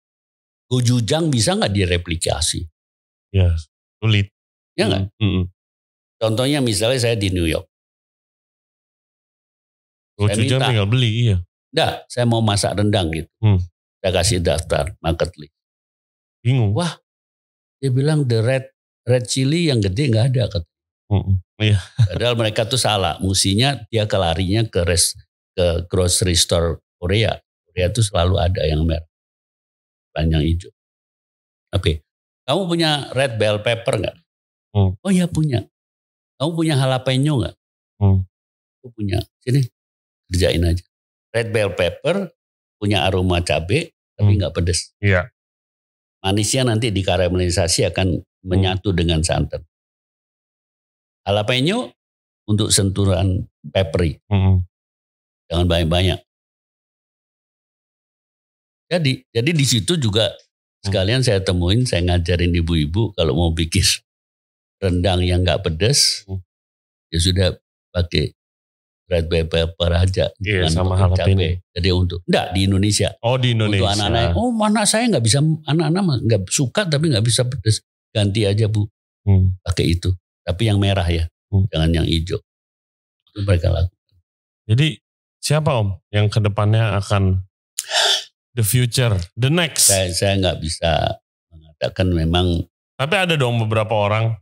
Gojujang bisa nggak direplikasi? Ya, sulit. Ya nggak? Hmm. Contohnya misalnya saya di New York. Saya Gochujang minta. tinggal beli, iya. Nggak, saya mau masak rendang gitu. Hmm. Saya kasih daftar market list. Bingung. Wah, dia bilang the red red chili yang gede nggak ada. kata. Hmm. Iya. Padahal mereka tuh salah. Musinya dia kelarinya ke res, ke grocery store Korea. Korea tuh selalu ada yang merah, panjang hijau. Oke, kamu punya red bell pepper nggak? Hmm. Oh iya punya. Kamu punya jalapeno nggak? Hmm. Aku punya. Sini kerjain aja. Red bell pepper punya aroma cabai tapi Hmm. nggak pedes. Iya. Manisnya nanti dikaramelisasi akan menyatu dengan santan. Jalapeno untuk sentuhan peppery, Hmm. jangan banyak-banyak. Jadi, jadi di situ juga sekalian saya temuin, saya ngajarin ibu-ibu kalau mau bikin rendang yang nggak pedes, Hmm. ya sudah pakai red pepper aja, Iya, jangan sama jalapeno. cabai. Jadi untuk, enggak di Indonesia. Oh di Indonesia. Untuk anak-anak, oh mana saya nggak bisa, anak-anak nggak suka tapi nggak bisa pedes. Ganti aja bu, Hmm. pakai itu. Tapi yang merah ya, Hmm. jangan yang hijau. Itu mereka lakukan. Jadi siapa Om yang ke depannya akan the future, the next? Saya saya nggak bisa mengatakan memang Tapi ada dong beberapa orang.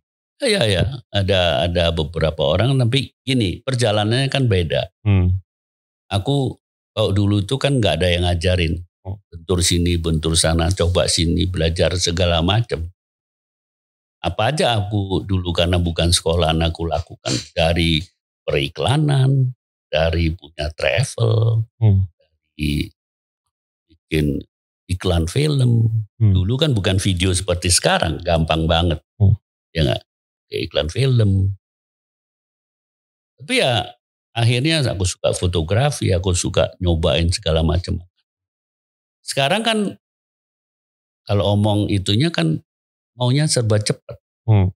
Ya ya ada ada beberapa orang tapi gini perjalanannya kan beda. Hmm. Aku kalau dulu itu kan nggak ada yang ngajarin. Hmm. Bentur sini, bentur sana, coba sini, belajar segala macam. apa aja aku dulu karena bukan sekolah aku lakukan dari periklanan, dari punya travel, Hmm. dari bikin iklan film. Hmm. Dulu kan bukan video seperti sekarang, gampang banget. Hmm. Ya nggak? Kayak iklan film. Tapi ya akhirnya aku suka fotografi, aku suka nyobain segala macam. Sekarang kan kalau omong itunya kan maunya serba cepat. Hmm.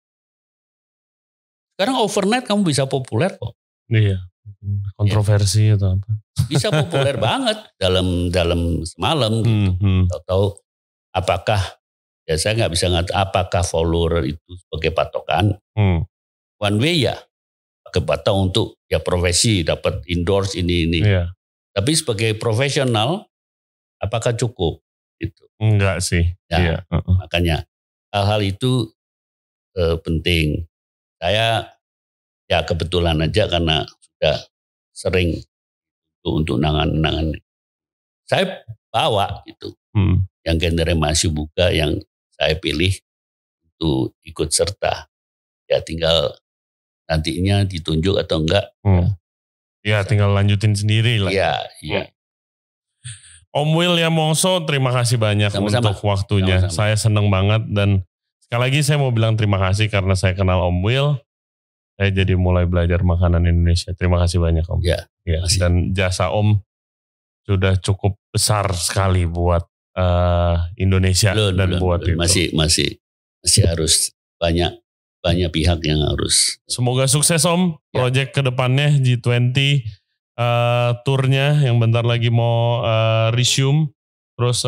Sekarang overnight kamu bisa populer kok. Iya. Kontroversi atau apa? Bisa populer banget dalam dalam semalam. Hmm. Hmm. Tahu apakah ya saya nggak bisa ngat apakah follower itu sebagai patokan Hmm. one way ya pakai patok untuk ya profesi dapat endorse ini ini. Iya. Tapi sebagai profesional apakah cukup itu? Enggak sih. Ya. Iya. Heeh. Makanya hal-hal itu eh, penting. Saya ya kebetulan aja karena sudah sering untuk, untuk nangan-nangan. Saya bawa gitu. Hmm. Yang genre masih buka yang saya pilih untuk ikut serta. Ya tinggal nantinya ditunjuk atau enggak. Hmm. Ya tinggal lanjutin sendiri lah. Iya, iya. Om William Wongso, terima kasih banyak Sama-sama. untuk waktunya. Sama-sama. Saya senang banget dan sekali lagi saya mau bilang terima kasih karena saya kenal Om Will. Saya jadi mulai belajar makanan Indonesia. Terima kasih banyak Om. Ya, Ya, dan jasa Om sudah cukup besar sekali buat eh, Indonesia Belum, dan belum, buat belum. itu. masih masih masih harus banyak banyak pihak yang harus Semoga sukses Om. Ya. Project ke depannya G20 eh, turnya yang bentar lagi mau eh, resume. Terus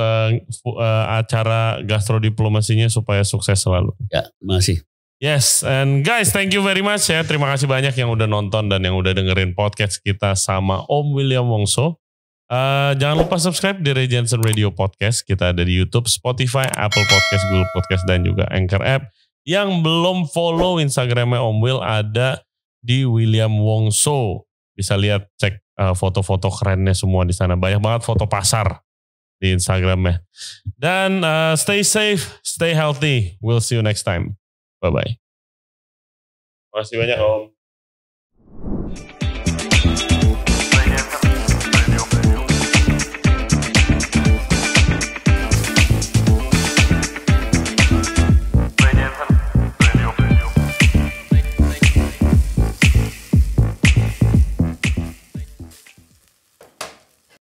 fu- eh, acara gastrodiplomasinya supaya sukses selalu. ya terima kasih. Yes, and guys, thank you very much ya. Terima kasih banyak yang udah nonton dan yang udah dengerin podcast kita sama Om William Wongso. Eh, jangan lupa subscribe di Ray Radio Podcast. Kita ada di YouTube, Spotify, Apple Podcast, Google Podcast, dan juga Anchor App. Yang belum follow Instagramnya Om Will ada di William Wongso. Bisa lihat cek eh, foto-foto kerennya semua di sana. Banyak banget foto pasar di Instagramnya. Dan eh, stay safe, stay healthy. We'll see you next time. Bye-bye. Makasih banyak Om.